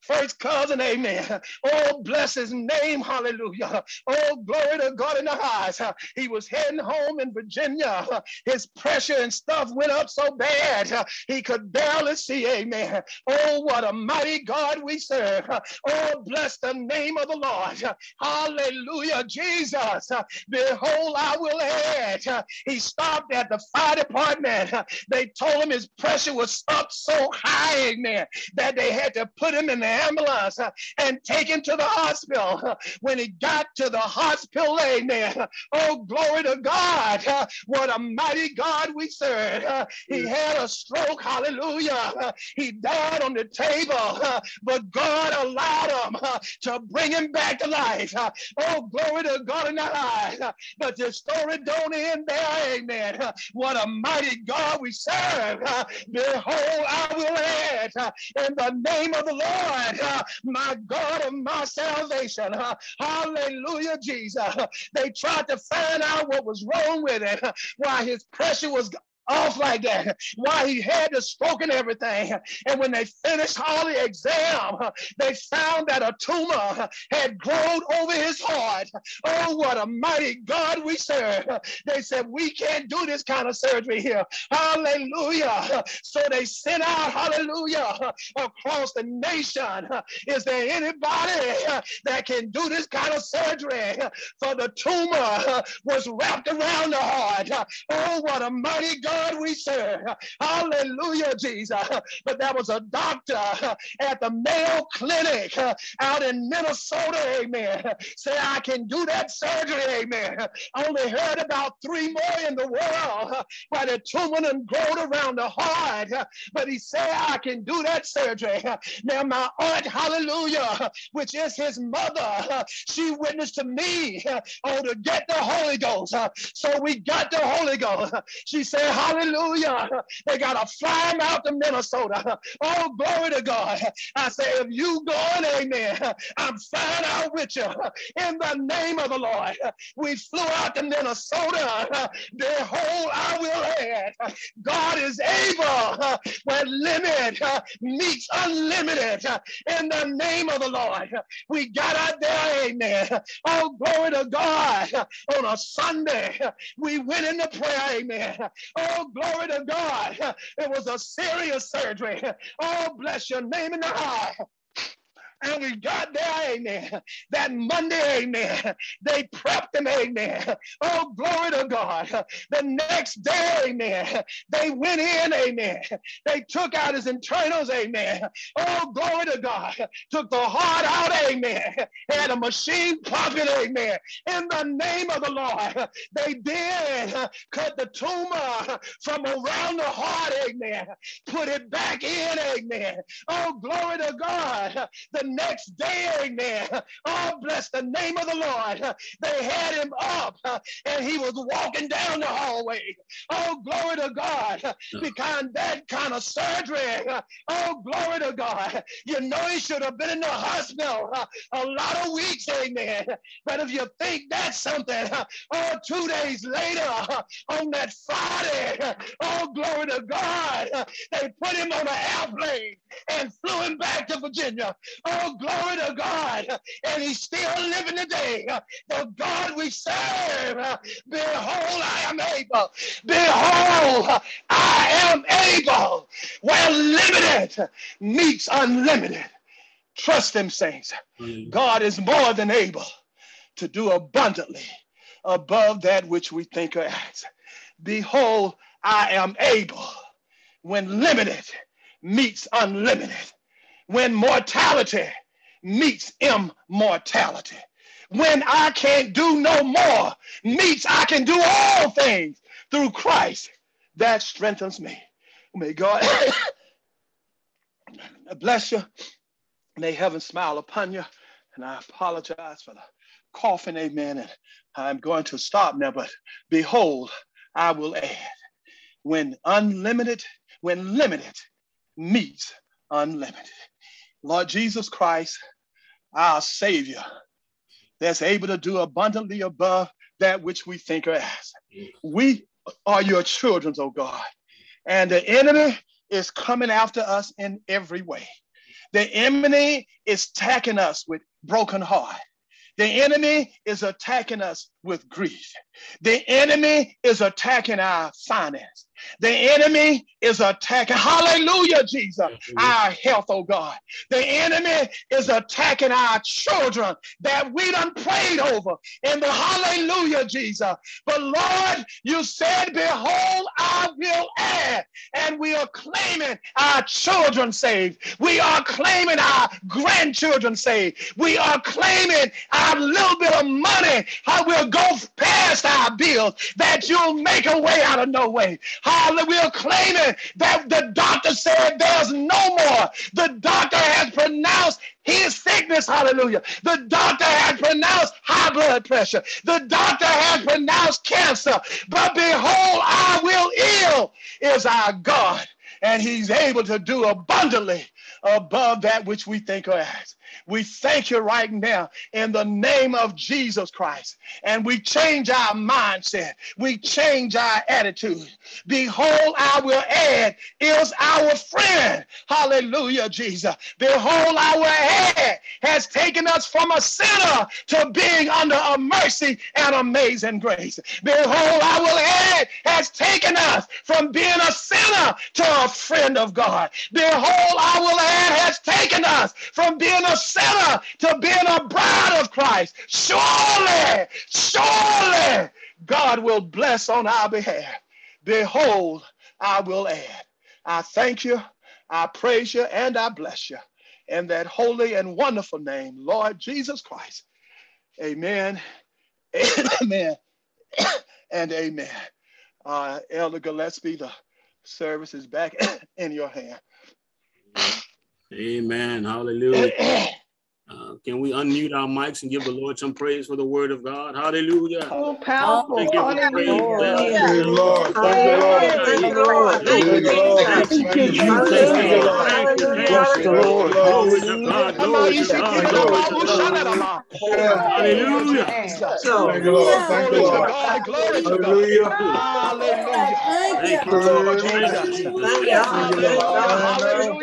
first cousin, amen. Oh, bless his name, hallelujah. Oh, glory to God in the highest. He was heading home in Virginia. His pressure and stuff went up so bad, he could barely see, amen. Oh, what a mighty God we serve. Oh, bless the name of the Lord. Hallelujah, Jesus. Behold, I will add. He stopped at the fire department. They told him his pressure was up so high, amen, that they had to put him in the ambulance uh, and taken to the hospital. [laughs] When he got to the hospital, amen. Oh, glory to God. [laughs] What a mighty God we serve. [laughs] He had a stroke, hallelujah. He died on the table, but God allowed him to bring him back to life. Oh, glory to God in. But the story don't end there, amen. What a mighty God we serve. Behold, I will add in the name of the Lord uh, my God and my salvation. Uh, hallelujah, Jesus. They tried to find out what was wrong with it, uh, why his pressure was off like that. Why he had the stroke and everything. And when they finished all the exam, they found that a tumor had grown over his heart. Oh, what a mighty God we serve. They said, We can't do this kind of surgery here. Hallelujah. So they sent out, hallelujah, across the nation. Is there anybody that can do this kind of surgery? For the tumor was wrapped around the heart. Oh, what a mighty God we serve. Hallelujah, Jesus. But there was a doctor at the Mayo Clinic out in Minnesota, amen. Say, I can do that surgery, amen. Only heard about three more in the world where the tumor and growed around the heart. But he said, I can do that surgery. Now, my aunt, hallelujah, which is his mother, she witnessed to me oh, to get the Holy Ghost. So we got the Holy Ghost. She said, Hallelujah. They got to fly out to Minnesota. Oh, glory to God. I say, if you going, amen, I'm flying out with you in the name of the Lord. We flew out to Minnesota. Behold, I will add. God is able when limit meets unlimited in the name of the Lord. We got out there, amen. Oh, glory to God. On a Sunday, we went into prayer, amen. Oh, Oh, glory to God. [laughs] It was a serious surgery. [laughs] Oh, bless your name in the high. And we got there, amen. That Monday, amen. They prepped him, amen. Oh, glory to God. The next day, amen. They went in, amen. They took out his internals, amen. Oh, glory to God. Took the heart out, amen. Had a machine pumping, amen. In the name of the Lord, they did cut the tumor from around the heart, amen. Put it back in, amen. Oh, glory to God. The next day, amen. [laughs] Oh, bless the name of the Lord. [laughs] They had him up [laughs] and he was walking down the hallway. Oh, glory to God. Because that kind of surgery, oh, glory to God. You know, he should have been in the hospital a lot of weeks, amen. But if you think that's something, oh, two days later on that Friday, oh, glory to God, they put him on an airplane and flew him back to Virginia. Oh, Oh, glory to God. And he's still living today. The God we serve. Behold, I am able. Behold, I am able. Where limited meets unlimited. Trust them, saints. Mm. God is more than able to do abundantly above that which we think or ask. Behold, I am able when limited meets unlimited, when mortality meets immortality. When I can't do no more meets I can do all things through Christ that strengthens me. May God [coughs] bless you. May heaven smile upon you. And I apologize for the coughing, amen. And I'm going to stop now, but behold, I will add when unlimited, when limited meets unlimited. Lord Jesus Christ, our Savior, that's able to do abundantly above that which we think or ask. We are your children, oh God, and the enemy is coming after us in every way. The enemy is attacking us with broken heart. The enemy is attacking us with grief. The enemy is attacking our finance. The enemy is attacking, hallelujah, Jesus, our health, oh God. The enemy is attacking our children that we done prayed over in the hallelujah, Jesus. But Lord, you said, Behold, I will add. And we are claiming our children saved. We are claiming our grandchildren saved. We are claiming our little bit of money. How we'll go past our bills, that you'll make a way out of no way. Hallelujah. We're claiming that the doctor said there's no more. The doctor has pronounced his sickness, hallelujah. The doctor has pronounced high blood pressure. The doctor has pronounced cancer. But behold, I will ill is our God and he's able to do abundantly above that which we think or ask. We thank you right now in the name of Jesus Christ. And we change our mindset. We change our attitude. Behold, I will add is our friend. Hallelujah, Jesus. Behold, our add has taken us from a sinner to being under a mercy and amazing grace. Behold, our add has taken us from being a sinner to a friend of God. Behold, our add has taken us from being a sinner to being a bride of Christ. Surely, surely God will bless on our behalf. Behold, I will add. I thank you, I praise you, and I bless you. In that holy and wonderful name, Lord Jesus Christ. Amen, [coughs] amen, [coughs] and amen. Uh, Elder Gillespie, the service is back [coughs] in your hand. Amen. Hallelujah. Uh, can we unmute our mics and give the Lord some praise for the word of God? Hallelujah. Oh, powerful. Thank you, Hallelujah. Thank you, Lord. Thank you, Lord. Thank you, Lord. Thank you, Lord. Thank you, Jesus. Thank you, Lord. Bless the Lord. Glory to God. Glory to God. Glory to God. Hallelujah. Thank you, Lord. Thank you, Lord. God, glory to God. Hallelujah. Thank you, Lord. Thank you, Jesus. Hallelujah.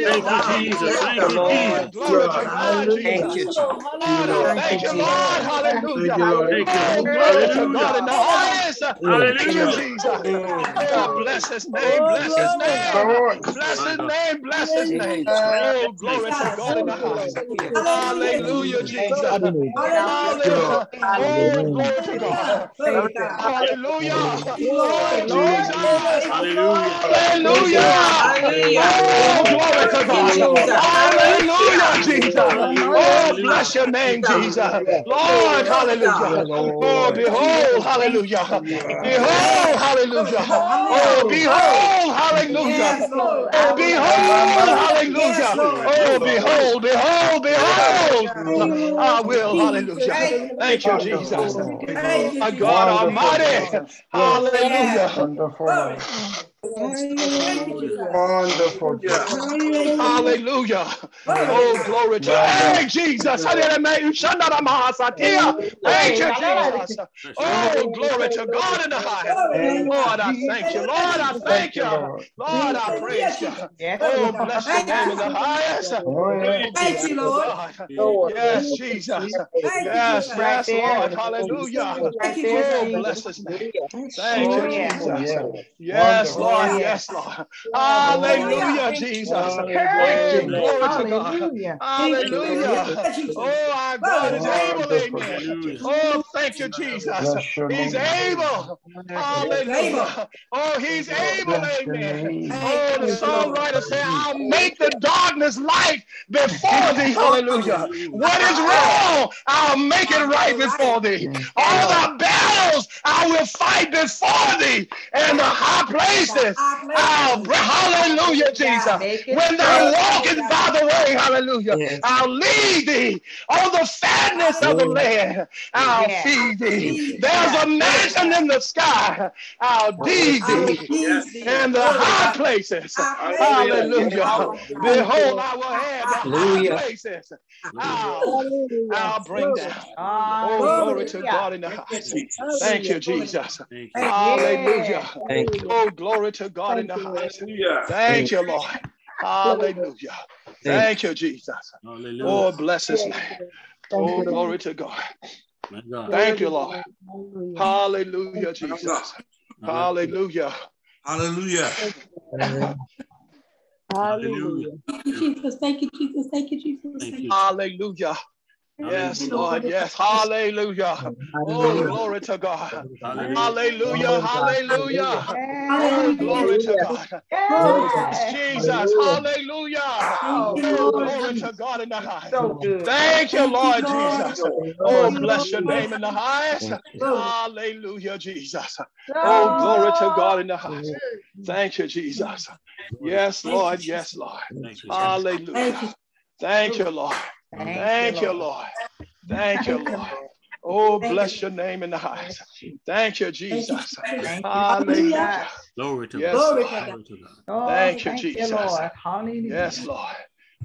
Thank you, Jesus. Thank you, Jesus. Glory to God, Thank you, Jesus. Jesus. Lord, thank you, Lord. Hallelujah. Thank you, Oh, Lord. glory to Hallelujah. God in the highest. Thank you, Hallelujah. Jesus. Oh, bless his name, bless his name, bless his name, bless his name. Oh, glory to God in the highest. Hallelujah, Jesus. Hallelujah. Oh, glory to God. Hallelujah. Oh, Jesus. Hallelujah. Hallelujah. Oh, God. Hallelujah, Jesus. Oh, bless your name, Jesus. Lord, hallelujah. Oh, behold, hallelujah. Behold, hallelujah. Oh, behold, hallelujah. Oh, behold, hallelujah. Oh, behold, behold, behold. I will, hallelujah. Thank you, Jesus. My God Almighty. Hallelujah. Wow. Wonderful. Wonderful. Hallelujah. Oh, glory to Hey, Jesus. Thank you, Jesus. Oh, glory to God in the highest. Lord, I thank you. Lord, I thank you. Lord, I praise you. Oh, bless your name in the highest. Thank you, Lord. Yes, Jesus. Yes, yes, Lord. Hallelujah. Oh, bless his name. Thank you, Jesus. Yes, Lord. Yes, Lord. Hallelujah, Jesus. Oh, glory to God. Hallelujah. Oh, our God is able, amen. Oh, thank you, Jesus. He's able. Hallelujah. Oh, he's able, amen. Oh, the songwriter said, I'll make the darkness light before thee. Hallelujah. What is wrong? I'll make it right before thee. All the battles I will fight before thee. And the high places, I'll, hallelujah, Jesus. When thou walking by the way, hallelujah, I'll lead thee on the fatness of the land. I'll feed thee. There's a mansion in the sky. I'll deed thee in the high places. Hallelujah. Behold, I will have the high places. I'll, I'll bring down. Oh, glory to God in the highest. Thank you, Jesus. Hallelujah. Oh, glory to God in the highest. Thank you, Lord. Hallelujah. Thank you, Jesus. Oh, bless his name. Oh, glory to God. Thank you, Lord. Hallelujah, Jesus. Hallelujah. Hallelujah. Hallelujah. Thank you, Jesus. Thank you, Jesus. Thank you, Jesus. Thank you. Hallelujah. Yes, Lord. Yes. Hallelujah. Oh, glory to God. Hallelujah. Hallelujah. Oh, glory to God. Oh, yes, Jesus. Hallelujah. Oh, oh glory to God in the highest. Thank you, Lord Jesus. Oh, bless your name in the highest. Hallelujah, Jesus. Oh, glory to God in the highest. Thank you, Jesus. Yes, Lord. Yes, Lord. Hallelujah. Thank you, Lord. Thank you, Lord. Thank you, Lord. Oh, bless your name in the highest. Thank you, Jesus. Hallelujah. Glory to yes, God. Lord. Glory to God. Oh, Thank you, Jesus. you, Lord. Hallelujah. Yes, Lord.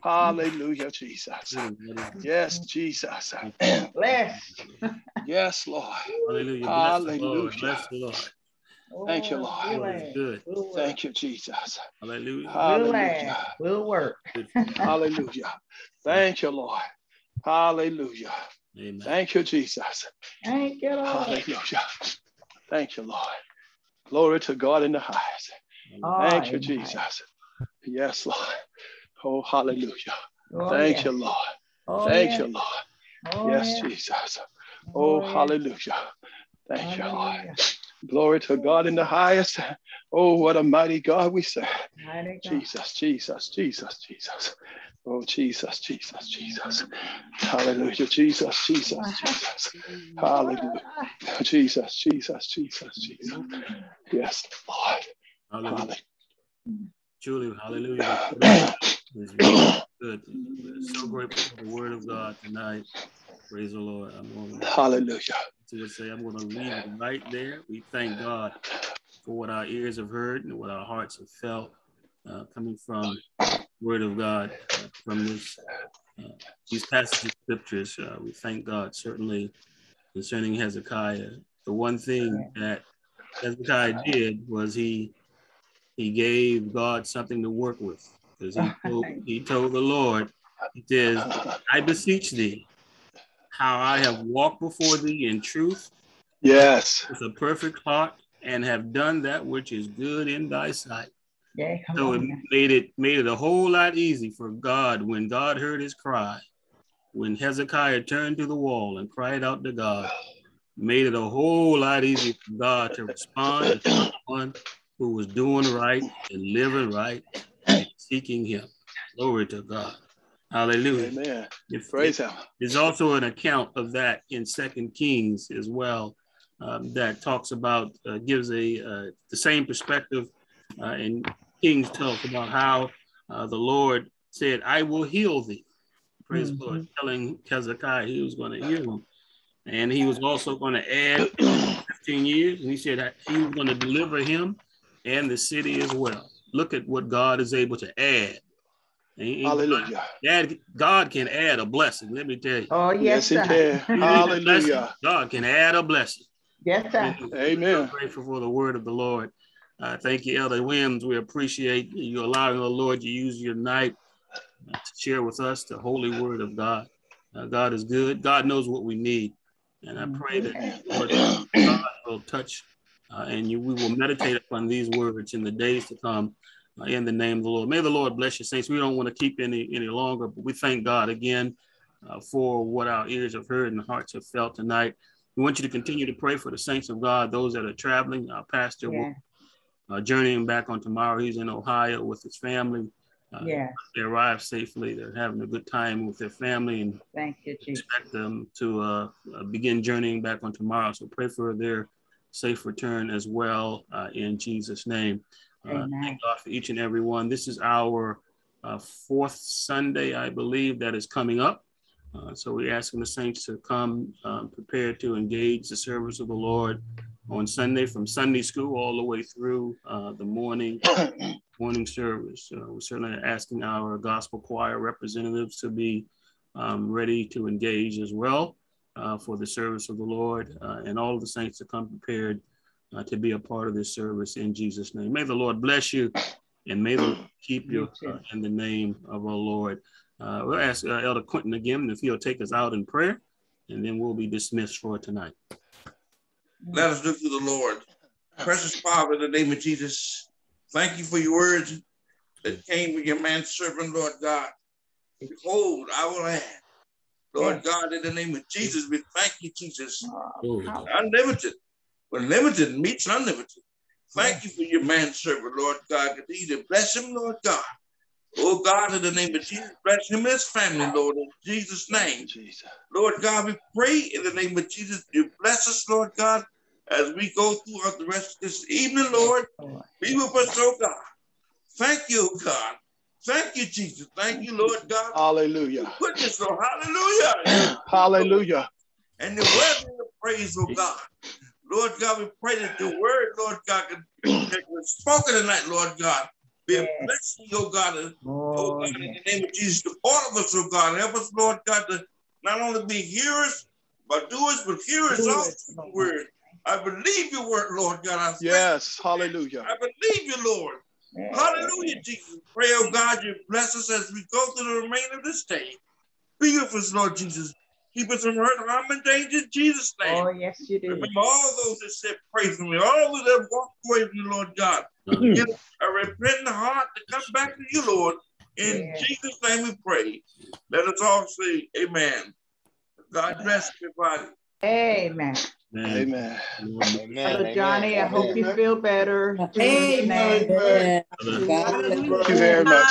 Hallelujah, Jesus. Yes, Jesus. Bless. Yes, Lord. Hallelujah. Bless the Lord. Hallelujah. Bless the Lord. Thank you, Lord. Lord good. We'll. Thank you, Jesus. Hallelujah. We'll Hallelujah. We'll work. [laughs] Hallelujah. Thank you, Lord. Hallelujah. Amen. Thank you, Jesus. Thank you, Lord. Hallelujah. Thank you, Lord. Glory to God in the highest. Oh, Thank you, amen. Jesus. Yes, Lord. Oh, hallelujah. Oh, Thank yes. you, Lord. Oh, Thank yes. you, Lord. Oh, Yes, yes. Jesus. Oh, Oh, yes. hallelujah. Thank you, Lord. Hallelujah. Glory to God in the highest. Oh, what a mighty God we serve. God. Jesus, Jesus, Jesus, Jesus. Oh, Jesus, Jesus, Jesus. Hallelujah. Jesus, Jesus, Jesus. Hallelujah. Jesus, Jesus, Jesus, Jesus. Yes, Lord. Hallelujah. Truly, hallelujah. [clears throat] The Lord good. We're so grateful for the word of God tonight. Praise the Lord. I'm going to, to say, I'm going to leave it right there. We thank God for what our ears have heard and what our hearts have felt uh, coming from the word of God, uh, from this uh, these passages of scriptures. Uh, we thank God certainly concerning Hezekiah. The one thing that Hezekiah did was he he gave God something to work with because he [laughs] told, he told the Lord, he says, I beseech thee, how I have walked before thee in truth Yes. with a perfect heart and have done that which is good in thy sight. Yeah, come So it on. now. made it made it a whole lot easy for God when God heard his cry. When Hezekiah turned to the wall and cried out to God, made it a whole lot easier for God to respond to someone who was doing right and living right and seeking him. Glory to God. Hallelujah. Amen. If- Praise him. there's also an account of that in Second Kings as well, um, that talks about uh, gives a uh, the same perspective. Uh, and Kings talk about how uh, the Lord said, "I will heal thee." Praise the Lord, telling Hezekiah he was going to heal him, and he was also going to add 15 years, and he said that he was going to deliver him and the city as well. Look at what God is able to add. And- and Hallelujah. God, God can add a blessing. Let me tell you. Oh, Yes, yes, he sir. can. You need a blessing, Hallelujah. God can add a blessing. Yes, sir. Amen. I'm grateful for the word of the Lord. Uh, thank you, Elder Williams. We appreciate you allowing the Lord to use your night uh, to share with us the holy word of God. Uh, God is good. God knows what we need. And I pray that Lord, God will touch uh, and you, we will meditate upon these words in the days to come in the name of the Lord. May the Lord bless you, saints. We don't want to keep any, any longer, but we thank God again uh, for what our ears have heard and hearts have felt tonight. We want you to continue to pray for the saints of God, those that are traveling. Our pastor Yeah. will uh, journeying back on tomorrow. He's in Ohio with his family. Uh, Yeah. They arrived safely. They're having a good time with their family and Thank you, Jesus. expect them to uh, uh, begin journeying back on tomorrow. So pray for their safe return as well uh, in Jesus' name. Uh, thank God for each and every one. This is our uh, fourth Sunday, I believe, that is coming up. Uh, so we're asking the saints to come um, prepared to engage the service of the Lord on Sunday from Sunday school all the way through uh, the morning [clears throat] morning service. Uh, we're certainly asking our gospel choir representatives to be um, ready to engage as well uh, for the service of the Lord uh, and all of the saints to come prepared uh, to be a part of this service in Jesus' name. May the Lord bless you and may the Lord keep you uh, in the name of our Lord. Uh, we'll ask uh, Elder Quentin again if he'll take us out in prayer and then we'll be dismissed for tonight. Let us look to the Lord. Precious Father, in the name of Jesus, thank you for your words that came with your manservant, Lord God. Behold, I will add. Lord God, in the name of Jesus, we thank you, Jesus. Unlimited. When limited meets unlimited. Thank you for your manservant, Lord God. Continue to bless him, Lord God. Oh God, in the name of Jesus, bless him and his family, Lord, in Jesus' name. Lord God, we pray in the name of Jesus, you bless us, Lord God, as we go throughout the rest of this evening, Lord. Be with us, oh God. Thank you, oh God. Thank you, Jesus. Thank you, Lord God. Hallelujah. Goodness, Lord. Hallelujah. Hallelujah. And the worthy of praise, oh God. Lord God, we pray that the word, Lord God, [clears throat] that was spoken tonight, Lord God, be a blessing, oh God, oh, oh God, in the name of Jesus, to all of us, oh God. Help us, Lord God, to not only be hearers, but doers, but hearers also the word. I believe your word, Lord God. I yes, hallelujah. I believe you, Lord. Hallelujah, Jesus. Pray, oh God, you bless us as we go through the remainder of this day. Be with us, Lord Jesus. Keep us from hurt, harm, and danger in Jesus' name. Oh, yes, you do. Remember all those that said, Praise me, all those that walked away from you, Lord God. Mm-hmm. Give a repentant heart to come back to you, Lord. In yes. Jesus' name we pray. Let us all say, Amen. God bless everybody. Amen. Amen. Amen. Brother Johnny, I hope you feel better. Amen. Amen. Thank you very much.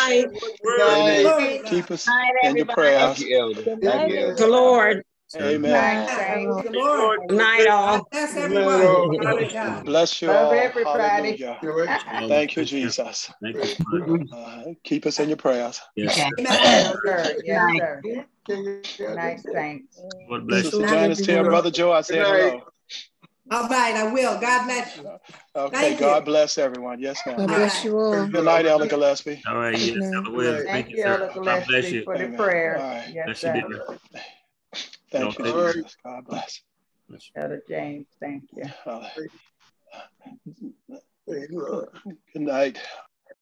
Keep us in your prayers. Thank you, Thank you. The Lord. Amen. Thank Lord. Night all. Bless everyone. Bless you Love all. everybody. Hallelujah. Thank you, Jesus. Thank you. Uh, keep us in your prayers. Yes. Yes, sir. Yes, sir. Nice, thanks. God bless Sister you. Janice, tell Brother Joe I said hello. All right, I will. God bless you. Okay, Thank God you. bless everyone. Yes, God ma'am. bless you all. Good night, Elder Gillespie. All right, yes. Amen. Thank Thank you, you, sir. God bless you. for the Amen. prayers. All right. Yes, Bless you, sir. Dear. Thank you, Y'all. God bless. Elder James, thank you. Hallelujah. Good night.